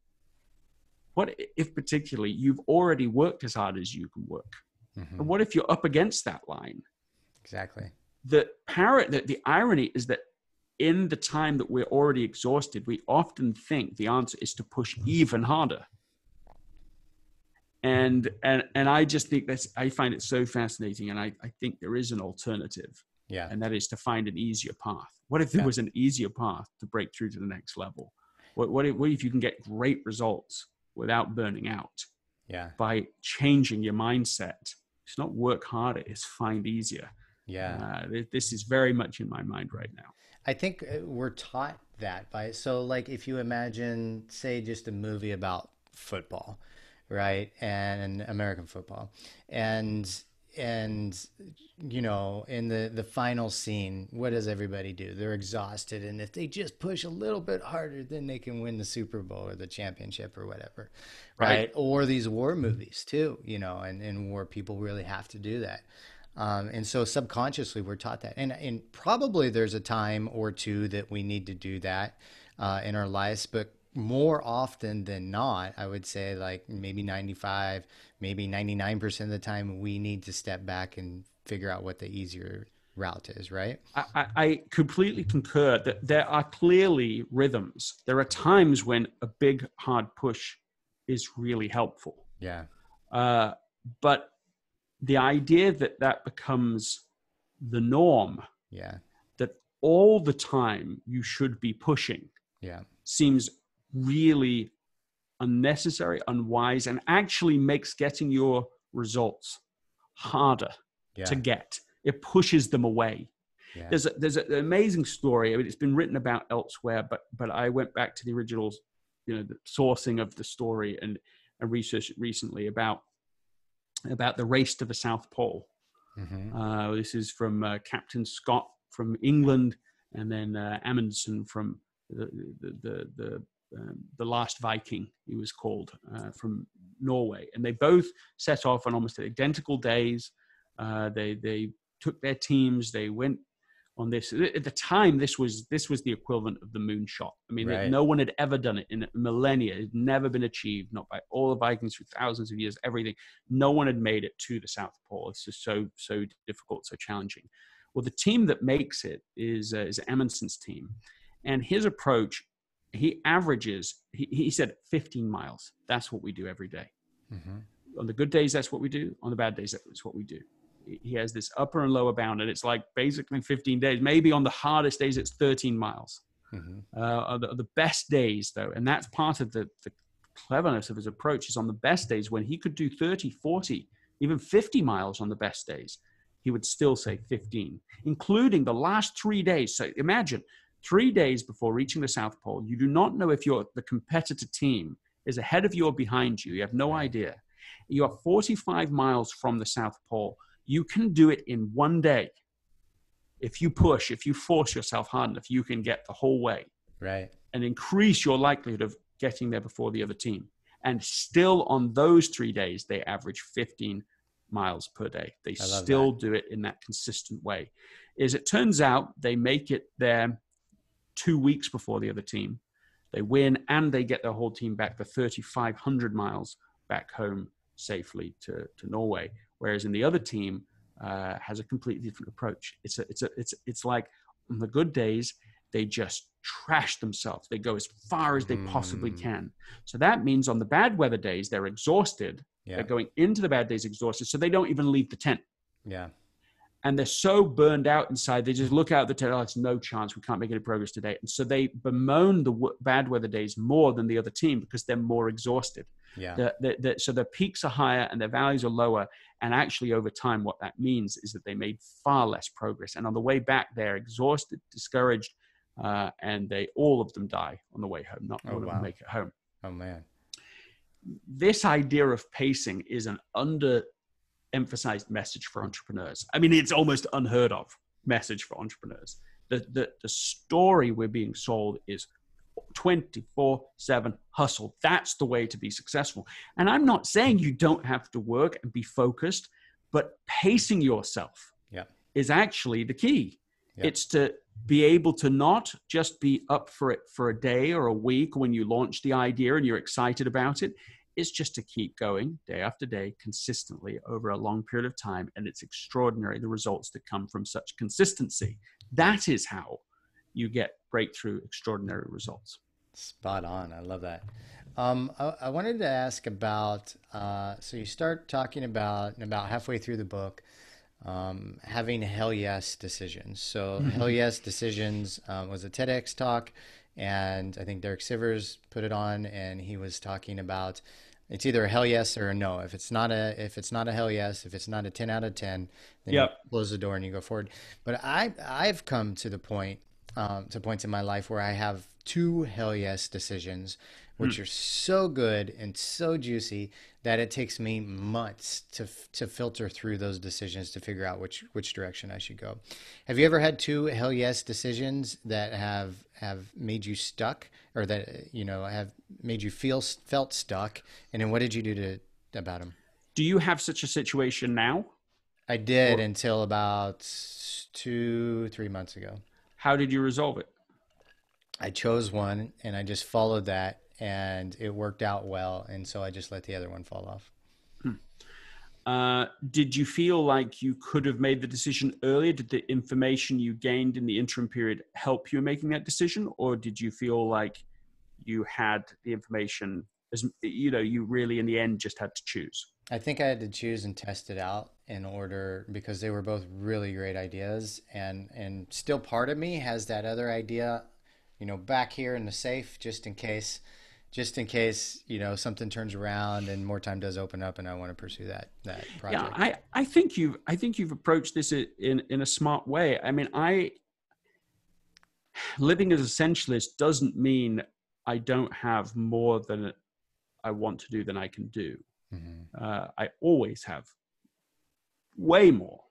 what if, particularly, you've already worked as hard as you can work? Mm-hmm. And what if you're up against that line? Exactly. The parrot, the, the irony is that in the time that we're already exhausted, we often think the answer is to push even harder. And and and I just think that's I find it so fascinating, and I, I think there is an alternative. Yeah. And that is to find an easier path. What if there yeah. was an easier path to break through to the next level? What, what, if, what if you can get great results without burning out? Yeah. By changing your mindset. It's not work harder, it's find easier. Yeah. Uh, this is very much in my mind right now. I think uh, we're taught that by so like if you imagine say just a movie about football, right? And American football. And and you know in the the final scene what does everybody do they're exhausted and if they just push a little bit harder then they can win the super bowl or the championship or whatever right, right. or these war movies too you know and in war people really have to do that um, and so subconsciously we're taught that. And, and probably there's a time or two that we need to do that uh, in our lives, but more often than not, I would say like maybe 95, maybe 99% of the time, we need to step back and figure out what the easier route is, right? I, I, completely concur that there are clearly rhythms. There are times when a big, hard push is really helpful. Yeah. Uh, but the idea that that becomes the norm yeah. that all the time you should be pushing yeah. seems really unnecessary unwise and actually makes getting your results harder yeah. to get. It pushes them away. Yeah. there's a, there's an amazing story. I mean, it's been written about elsewhere but but i went back to the original you know the sourcing of the story and and researched recently about about the race to the South Pole. Mm-hmm. Uh, this is from uh, Captain Scott from England, and then uh, Amundsen from the the the, the, um, the, last Viking. He was called uh, from Norway, and they both set off on almost identical days. Uh, they they took their teams. They went on this. At the time, this was this was the equivalent of the moonshot. I mean, right. no one had ever done it in millennia. It had never been achieved, not by all the Vikings for thousands of years. Everything, no one had made it to the South Pole. It's just so so difficult, so challenging. Well, the team that makes it is uh, is Amundsen's team, and his approach, he averages. He, he said 15 miles. That's what we do every day. Mm-hmm. On the good days, that's what we do. On the bad days, that's what we do he has this upper and lower bound, and it's like basically 15 days. Maybe on the hardest days, it's 13 miles. Mm-hmm. Uh, the, the, best days, though, and that's part of the, the cleverness of his approach, is on the best days when he could do 30, 40, even 50 miles on the best days, he would still say 15, including the last three days. So imagine three days before reaching the South Pole, you do not know if your the competitor team is ahead of you or behind you. You have no idea. You are 45 miles from the South Pole you can do it in one day. If you push, if you force yourself hard enough, you can get the whole way. Right. And increase your likelihood of getting there before the other team. And still on those three days, they average 15 miles per day. They still that. do it in that consistent way. As it turns out, they make it there two weeks before the other team. They win and they get their whole team back the 3,500 miles back home safely to, to Norway whereas in the other team uh, has a completely different approach. It's a, it's a, it's it's like on the good days they just trash themselves. They go as far as they possibly mm. can. So that means on the bad weather days they're exhausted. Yeah. They're going into the bad days exhausted, so they don't even leave the tent. Yeah. and they're so burned out inside they just look out the tail oh, it's no chance we can't make any progress today and so they bemoan the w- bad weather days more than the other team because they're more exhausted yeah the, the, the, so their peaks are higher and their valleys are lower and actually over time what that means is that they made far less progress and on the way back they're exhausted discouraged uh, and they all of them die on the way home not oh, one wow. of them make it home oh man this idea of pacing is an under emphasized message for entrepreneurs. I mean, it's almost unheard of message for entrepreneurs. The, the, the story we're being sold is 24 7 hustle. That's the way to be successful. And I'm not saying you don't have to work and be focused, but pacing yourself yeah. is actually the key. Yeah. It's to be able to not just be up for it for a day or a week when you launch the idea and you're excited about it. it is just to keep going day after day consistently over a long period of time. And it's extraordinary the results that come from such consistency. That is how you get breakthrough, extraordinary results. Spot on. I love that. Um, I, I, wanted to ask about uh, so you start talking about about halfway through the book um, having hell yes decisions. So mm-hmm. hell yes decisions um, was a TEDx talk, and I think Derek Sivers put it on, and he was talking about it's either a hell yes or a no. If it's not a if it's not a hell yes, if it's not a ten out of ten, then yep. you close the door and you go forward. But I I've come to the point um, to points in my life where I have two hell yes decisions, which mm. are so good and so juicy that it takes me months to to filter through those decisions to figure out which which direction I should go. Have you ever had two hell yes decisions that have have made you stuck or that you know have made you feel felt stuck and then what did you do to about them? Do you have such a situation now? I did or- until about 2 3 months ago. How did you resolve it? I chose one and I just followed that and it worked out well. And so I just let the other one fall off. Hmm. Uh, did you feel like you could have made the decision earlier? Did the information you gained in the interim period help you in making that decision? Or did you feel like you had the information as you know, you really in the end just had to choose? I think I had to choose and test it out in order because they were both really great ideas and and still part of me has that other idea you know back here in the safe just in case just in case you know something turns around and more time does open up and I want to pursue that that project. Yeah, I I think you've I think you've approached this in in a smart way. I mean, I living as essentialist doesn't mean I don't have more than I want to do than I can do. Mm-hmm. Uh, I always have way more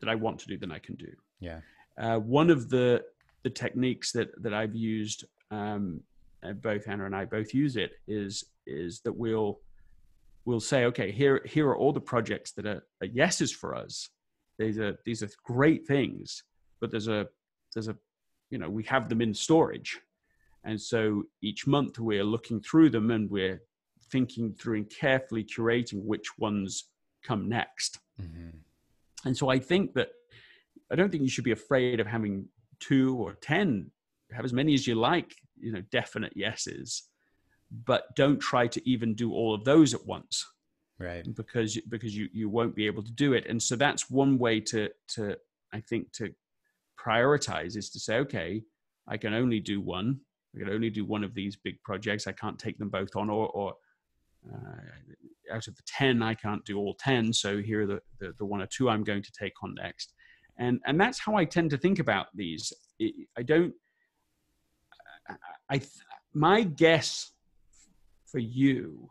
that I want to do than I can do. Yeah. Uh, one of the the techniques that that I've used um, both Anna and I both use it, is is that we'll we'll say, okay, here here are all the projects that are, are yeses for us. These are these are great things, but there's a there's a you know we have them in storage, and so each month we're looking through them and we're thinking through and carefully curating which ones come next. Mm-hmm. And so I think that I don't think you should be afraid of having two or ten have as many as you like you know definite yeses but don't try to even do all of those at once. Right. Because because you you won't be able to do it. And so that's one way to to i think to prioritize is to say okay i can only do one. I can only do one of these big projects. I can't take them both on or or uh, out of the 10 i can't do all 10 so here are the, the, the one or two i'm going to take on next and and that's how i tend to think about these i don't I my guess for you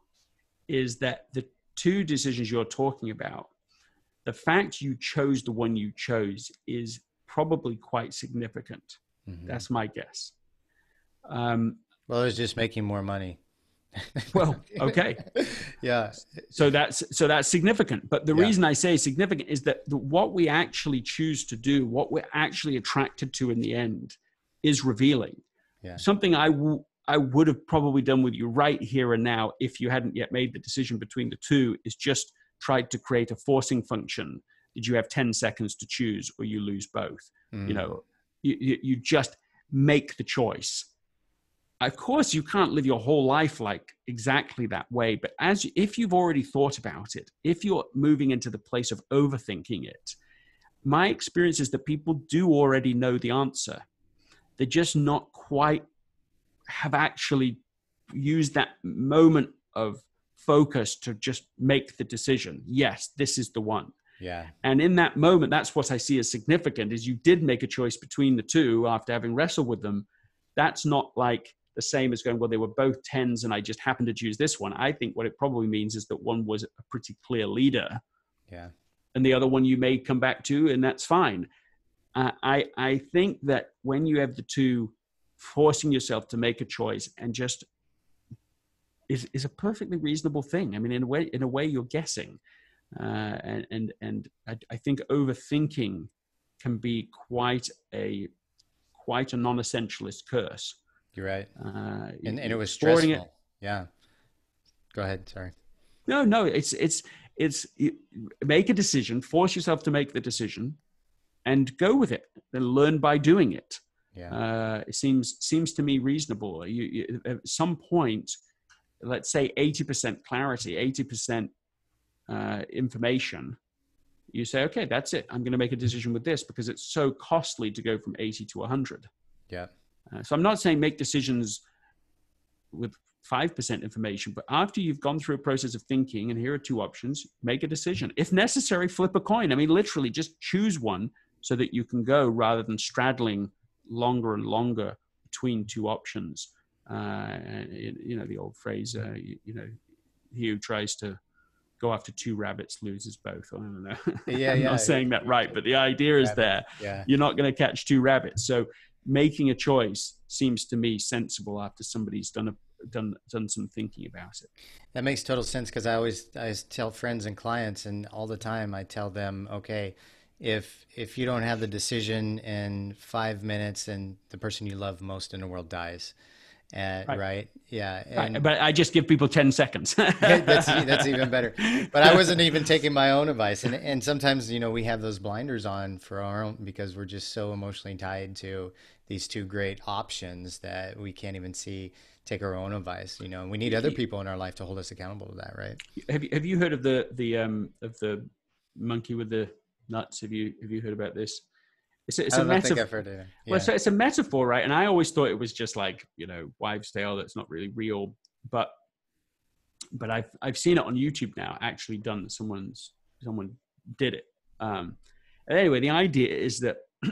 is that the two decisions you're talking about, the fact you chose the one you chose is probably quite significant. Mm-hmm. That's my guess. Um, well, it's just making more money. *laughs* well, okay. *laughs* yeah. So that's so that's significant. But the yeah. reason I say significant is that the, what we actually choose to do, what we're actually attracted to in the end, is revealing. Yeah. Something I, w- I would have probably done with you right here and now if you hadn't yet made the decision between the two is just tried to create a forcing function. Did you have 10 seconds to choose or you lose both? Mm. You know, you, you just make the choice. Of course, you can't live your whole life like exactly that way, but as if you've already thought about it, if you're moving into the place of overthinking it, my experience is that people do already know the answer. They're just not quite have actually used that moment of focus to just make the decision. Yes, this is the one. Yeah. And in that moment, that's what I see as significant is you did make a choice between the two after having wrestled with them. That's not like the same as going, well, they were both tens and I just happened to choose this one. I think what it probably means is that one was a pretty clear leader. Yeah. And the other one you may come back to, and that's fine. Uh, I, I think that when you have the two, forcing yourself to make a choice and just is, is a perfectly reasonable thing. I mean, in a way, in a way, you're guessing, uh, and and and I, I, think overthinking can be quite a quite a non-essentialist curse. You're right, uh, and, and it was stressful. It, yeah, go ahead. Sorry. No, no, it's it's it's make a decision, force yourself to make the decision, and go with it, and learn by doing it. Yeah. Uh, it seems seems to me reasonable. You, you, at some point, let's say 80% clarity, 80% uh, information, you say, okay, that's it. I'm going to make a decision with this because it's so costly to go from 80 to 100. Yeah. Uh, so I'm not saying make decisions with 5% information, but after you've gone through a process of thinking, and here are two options, make a decision. If necessary, flip a coin. I mean, literally, just choose one so that you can go rather than straddling longer and longer between two options. Uh, you know the old phrase, uh, you, you, know, he who tries to go after two rabbits loses both. *laughs* I don't know. Yeah, I'm yeah. not saying that right, but the idea is there. Yeah. You're not going to catch two rabbits. So making a choice seems to me sensible after somebody's done a done done some thinking about it. That makes total sense because I always I tell friends and clients, and all the time I tell them, okay, if if you don't have the decision in five minutes, and the person you love most in the world dies. Uh, right. right. Yeah. And right. But I just give people 10 seconds. *laughs* that's, that's even better. But I wasn't even taking my own advice. And, and sometimes, you know, we have those blinders on for our own because we're just so emotionally tied to these two great options that we can't even see take our own advice. You know, we need other people in our life to hold us accountable to that. Right. Have you, have you heard of the, the, um, of the monkey with the nuts? Have you, have you heard about this? It's a, it's a metaphor. Yeah. Well, so it's a metaphor, right? And I always thought it was just like you know wives' tale that's not really real, but but I've I've seen it on YouTube now. Actually, done. that Someone's someone did it. Um, anyway, the idea is that *clears throat*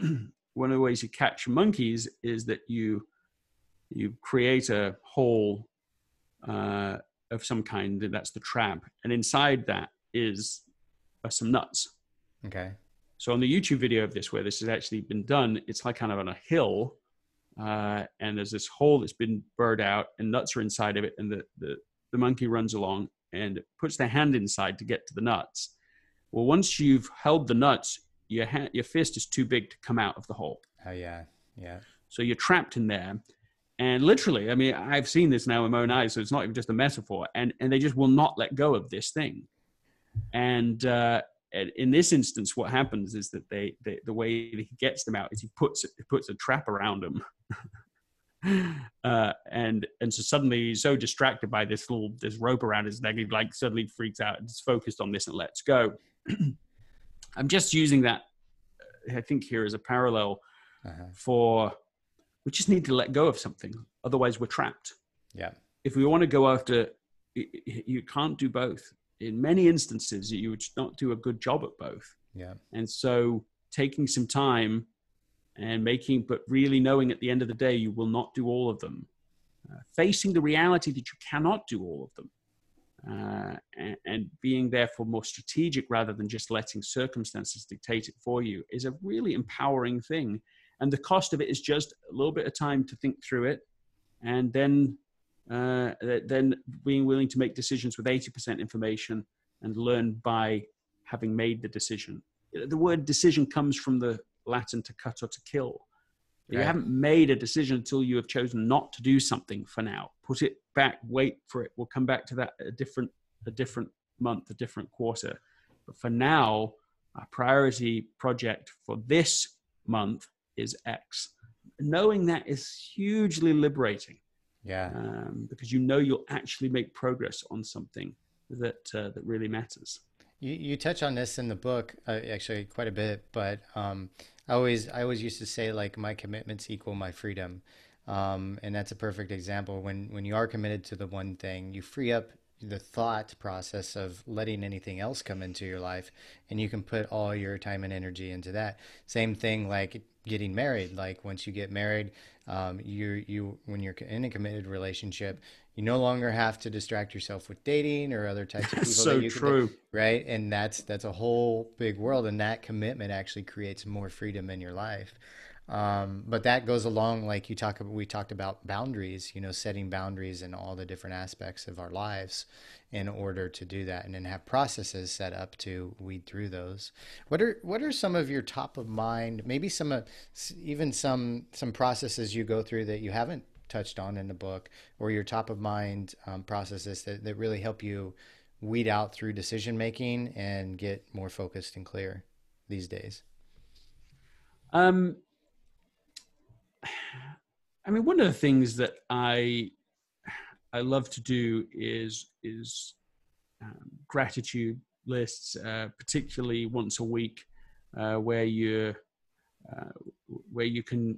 one of the ways you catch monkeys is that you you create a hole uh, of some kind, that's the trap, and inside that is uh, some nuts. Okay. So on the YouTube video of this, where this has actually been done, it's like kind of on a hill, uh, and there's this hole that's been burred out, and nuts are inside of it, and the the, the monkey runs along and puts their hand inside to get to the nuts. Well, once you've held the nuts, your hand, your fist is too big to come out of the hole. Oh yeah, yeah. So you're trapped in there, and literally, I mean, I've seen this now in my own eyes, so it's not even just a metaphor. And and they just will not let go of this thing, and uh, in this instance, what happens is that they, they, the way that he gets them out is he puts he puts a trap around them, *laughs* uh, and and so suddenly he's so distracted by this little this rope around his neck, he like suddenly freaks out and is focused on this and lets go. *clears throat* I'm just using that, I think, here as a parallel uh-huh. for we just need to let go of something, otherwise we're trapped. Yeah. If we want to go after, you can't do both in many instances you would not do a good job at both. Yeah. And so taking some time and making but really knowing at the end of the day you will not do all of them uh, facing the reality that you cannot do all of them uh, and, and, being therefore more strategic rather than just letting circumstances dictate it for you is a really empowering thing. And the cost of it is just a little bit of time to think through it and then uh, then being willing to make decisions with 80% information and learn by having made the decision. The word decision comes from the Latin to cut or to kill. Right. You haven't made a decision until you have chosen not to do something for now. Put it back, wait for it. We'll come back to that a different, a different month, a different quarter. But for now, our priority project for this month is X. Knowing that is hugely liberating yeah. Um, because you know you'll actually make progress on something that uh, that really matters. You you touch on this in the book, uh, actually quite a bit, but um, I always I always used to say like my commitments equal my freedom, um, and that's a perfect example. When when you are committed to the one thing, you free up the thought process of letting anything else come into your life, and you can put all your time and energy into that. Same thing like getting married. Like once you get married, um, you you when you're in a committed relationship, you no longer have to distract yourself with dating or other types of people. so that you true, can, right? And that's that's a whole big world, and that commitment actually creates more freedom in your life. Um, but that goes along like you talk we talked about boundaries you know setting boundaries in all the different aspects of our lives in order to do that and then have processes set up to weed through those. What are what are some of your top of mind maybe some uh, even some some processes you go through that you haven't touched on in the book or your top of mind um, processes that, that really help you weed out through decision making and get more focused and clear these days? Um *sighs* I mean, one of the things that I I love to do is is um, gratitude lists, uh, particularly once a week, uh, where you uh, where you can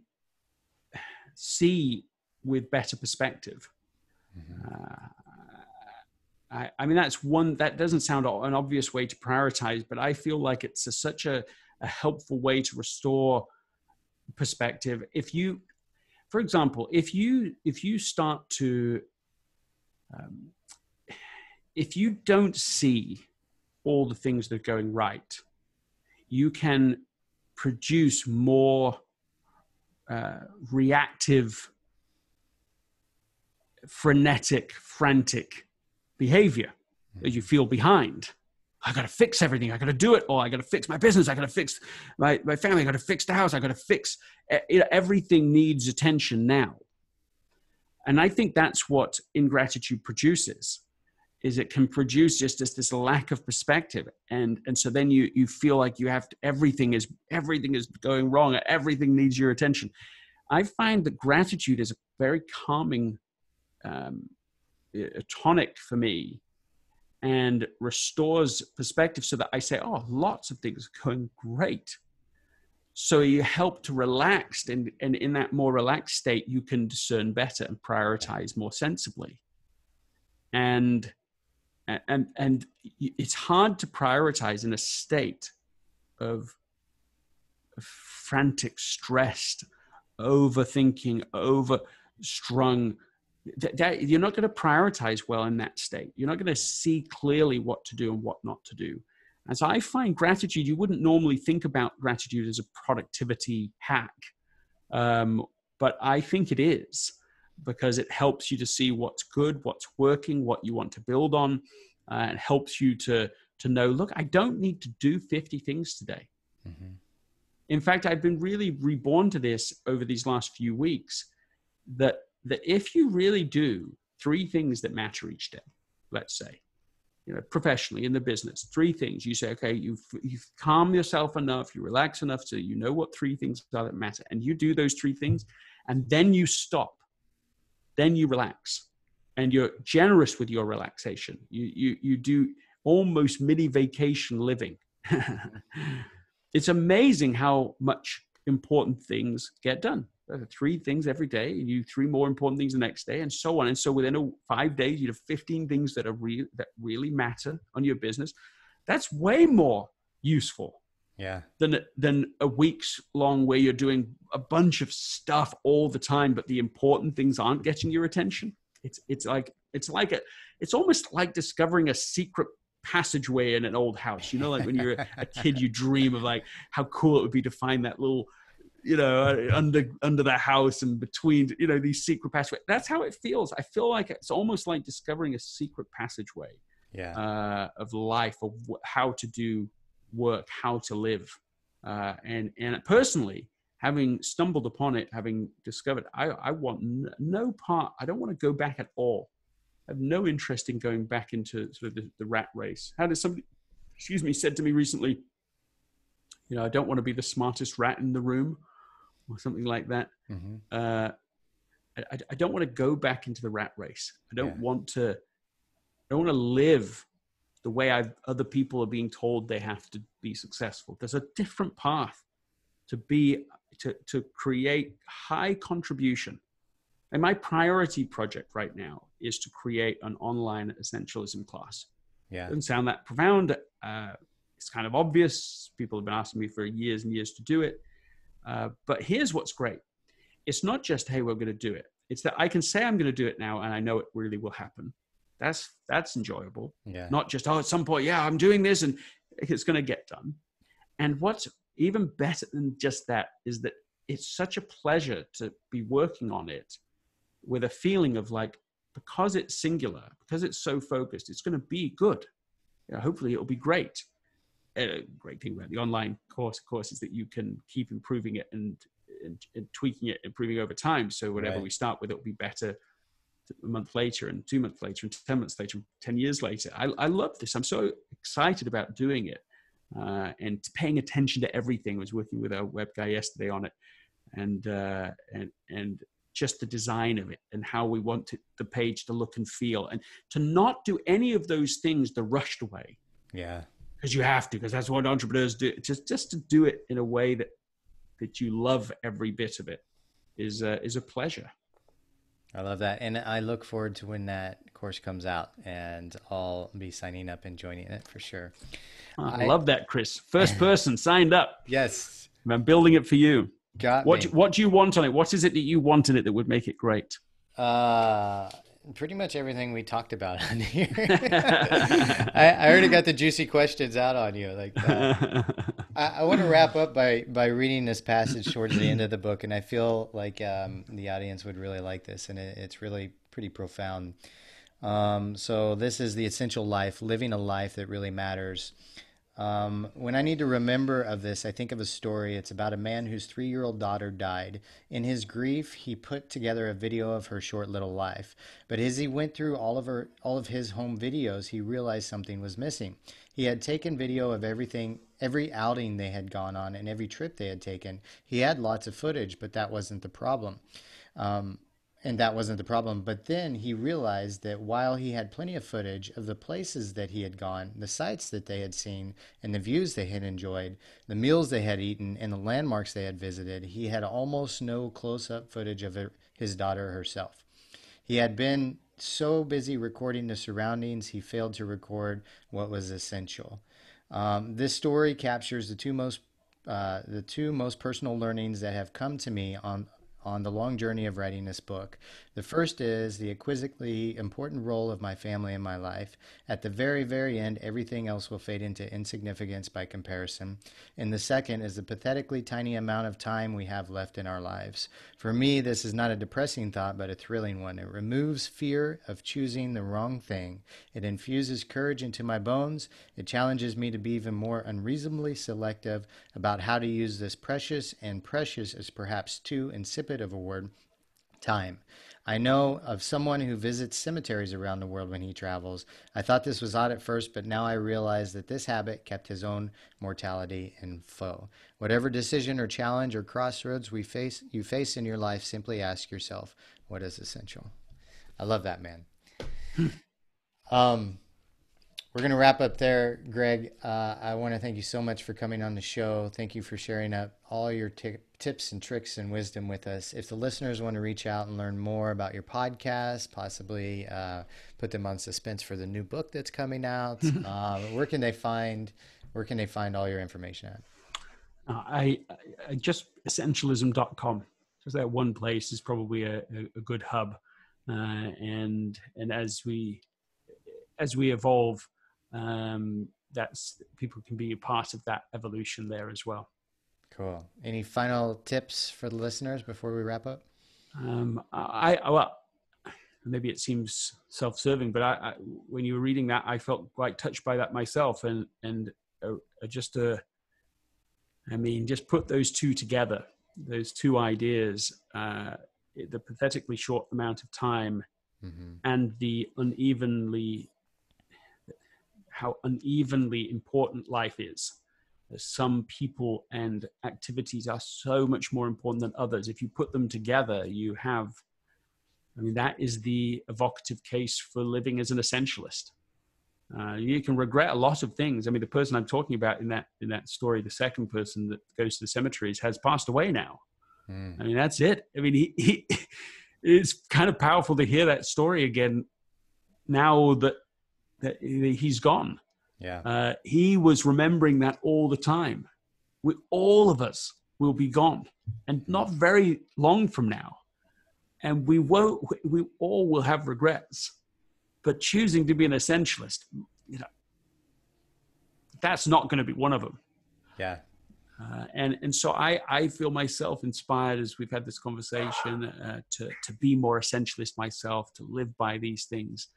see with better perspective. Mm-hmm. Uh, I, I, mean, that's one that doesn't sound an obvious way to prioritize, but I feel like it's a, such a, a helpful way to restore perspective. If you for example, if you if you start to um, if you don't see all the things that are going right, you can produce more uh, reactive, frenetic, frantic behavior as you feel behind. I got to fix everything. I got to do it all. I got to fix my business. I got to fix my, my family. I got to fix the house. I got to fix you know, everything needs attention now. And I think that's what ingratitude produces is it can produce just this, this lack of perspective. And, and so then you, you feel like you have to, everything is, everything is going wrong. Everything needs your attention. I find that gratitude is a very calming um, a tonic for me and restores perspective so that I say, oh, lots of things are going great. So you help to relax, and, and in that more relaxed state, you can discern better and prioritize more sensibly. And and and it's hard to prioritize in a state of, of frantic, stressed, overthinking, overstrung that, that you're not going to prioritize well in that state. You're not going to see clearly what to do and what not to do. And so I find gratitude, you wouldn't normally think about gratitude as a productivity hack, um, but I think it is because it helps you to see what's good, what's working, what you want to build on, uh, and helps you to, to know look, I don't need to do 50 things today. Mm-hmm. In fact, I've been really reborn to this over these last few weeks that that if you really do three things that matter each day, let's say, you know, professionally in the business, three things you say, okay, you've, you've calmed yourself enough, you relax enough so you know what three things are that matter, and you do those three things, and then you stop, then you relax, and you're generous with your relaxation. You, you, you do almost mini vacation living. *laughs* it's amazing how much important things get done Uh, three things every day and you three more important things the next day and so on. And so within a, five days you have 15 things that are real that really matter on your business. That's way more useful yeah. than than a week's long where you're doing a bunch of stuff all the time but the important things aren't getting your attention. It's it's like it's like a it's almost like discovering a secret passageway in an old house. You know like when you're a kid you dream of like how cool it would be to find that little you know, under under the house and between, you know, these secret passageways. That's how it feels. I feel like it's almost like discovering a secret passageway yeah. uh, of life, of how to do work, how to live. Uh, and and personally, having stumbled upon it, having discovered, I, I want no part. I don't want to go back at all. I have no interest in going back into sort of the, the rat race. How does somebody, excuse me, said to me recently, you know, I don't want to be the smartest rat in the room or something like that. Mm-hmm. Uh, I, I, don't want to go back into the rat race. I don't yeah. want to. I don't want to live the way I've, other people are being told they have to be successful. There's a different path to be to, to create high contribution. And my priority project right now is to create an online essentialism class. Yeah. Doesn't sound that profound. Uh, it's kind of obvious. People have been asking me for years and years to do it. Uh, but here's what's great it's not just, hey, we're going to do it. It's that I can say I'm going to do it now and I know it really will happen. That's that's enjoyable. Yeah. Not just, oh, at some point, yeah, I'm doing this and it's going to get done. And what's even better than just that is that it's such a pleasure to be working on it with a feeling of like, because it's singular, because it's so focused, it's going to be good. You know, hopefully, it'll be great. A great thing about the online course, of course, is that you can keep improving it and, and, and tweaking it, improving over time. So whatever Right. we start with, it'll be better a month later, and two months later, and ten months later, and ten years later. I, I love this. I'm so excited about doing it uh, and paying attention to everything. I was working with a web guy yesterday on it, and uh, and and just the design of it and how we want it, the page to look and feel, and to not do any of those things the rushed way Yeah. Because you have to, because that's what entrepreneurs do. Just just to do it in a way that that you love every bit of it is uh, is a pleasure. I love that. And I look forward to when that course comes out and I'll be signing up and joining it for sure. I, I- love that, Chris. First *laughs* person signed up. Yes. I'm building it for you. Got What me. what do you want on it? What is it that you want in it that would make it great? Uh, pretty much everything we talked about *laughs* on here. *laughs* I, I already got the juicy questions out on you. Like, uh, I, I want to wrap up by by reading this passage towards the end of the book, and I feel like um, the audience would really like this, and it, it's really pretty profound. Um, so this is the essential life, living a life that really matters. Um, when I need to remember of this, I think of a story. It's about a man whose three year old daughter died. In his grief, he put together a video of her short little life. But as he went through all of her, all of his home videos, he realized something was missing. He had taken video of everything, every outing they had gone on, and every trip they had taken. He had lots of footage, but that wasn't the problem. Um, and that wasn't the problem. But then he realized that while he had plenty of footage of the places that he had gone, the sights that they had seen, and the views they had enjoyed, the meals they had eaten, and the landmarks they had visited, he had almost no close up footage of his daughter herself. He had been so busy recording the surroundings, he failed to record what was essential. Um, this story captures the two most uh, the two most personal learnings that have come to me on on the long journey of writing this book. The first is the exquisitely important role of my family in my life. At the very, very end, everything else will fade into insignificance by comparison. And the second is the pathetically tiny amount of time we have left in our lives. For me, this is not a depressing thought, but a thrilling one. It removes fear of choosing the wrong thing. It infuses courage into my bones. It challenges me to be even more unreasonably selective about how to use this precious, and precious is perhaps too insipid of a word, time. I know of someone who visits cemeteries around the world when he travels. I thought this was odd at first, but now I realize that this habit kept his own mortality in foe. Whatever decision or challenge or crossroads we face you face in your life, simply ask yourself, what is essential? I love that man. *laughs* um we're going to wrap up there, Greg. Uh, I want to thank you so much for coming on the show. Thank you for sharing up all your ti tips and tricks and wisdom with us. If the listeners want to reach out and learn more about your podcast, possibly uh, put them on suspense for the new book that's coming out, *laughs* uh, where can they find where can they find all your information at? Uh, I, I just essentialism.com. Just that one place is probably a, a, a good hub. Uh, and and as we as we evolve, um, that's people can be a part of that evolution there as well. Cool. Any final tips for the listeners before we wrap up? Um, I, I well, maybe it seems self-serving, but I, I, when you were reading that, I felt quite touched by that myself, and and uh, just uh, I mean, just put those two together, those two ideas, uh, the pathetically short amount of time, mm-hmm. and the unevenly how unevenly important life is. Some people and activities are so much more important than others. If you put them together, you have, I mean, that is the evocative case for living as an essentialist. Uh, you can regret a lot of things. I mean, the person I'm talking about in that in that story, the second person that goes to the cemeteries, has passed away now. Mm. I mean, that's it. I mean, he, he *laughs* it's kind of powerful to hear that story again now that that he's gone. Yeah, uh, he was remembering that all the time. We, all of us will be gone, and not very long from now, and we won't. We all will have regrets but choosing to be an essentialist, you know, that's not going to be one of them. Yeah. Uh, and and so I I feel myself inspired as we've had this conversation uh, to to be more essentialist myself to live by these things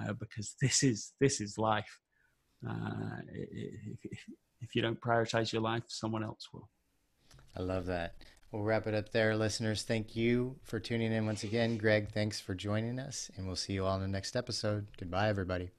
uh, because this is this is life. Uh, if, if you don't prioritize your life, someone else will. I love that. We'll wrap it up there, listeners. Thank you for tuning in once again. Greg, thanks for joining us, and we'll see you all in the next episode. Goodbye, everybody.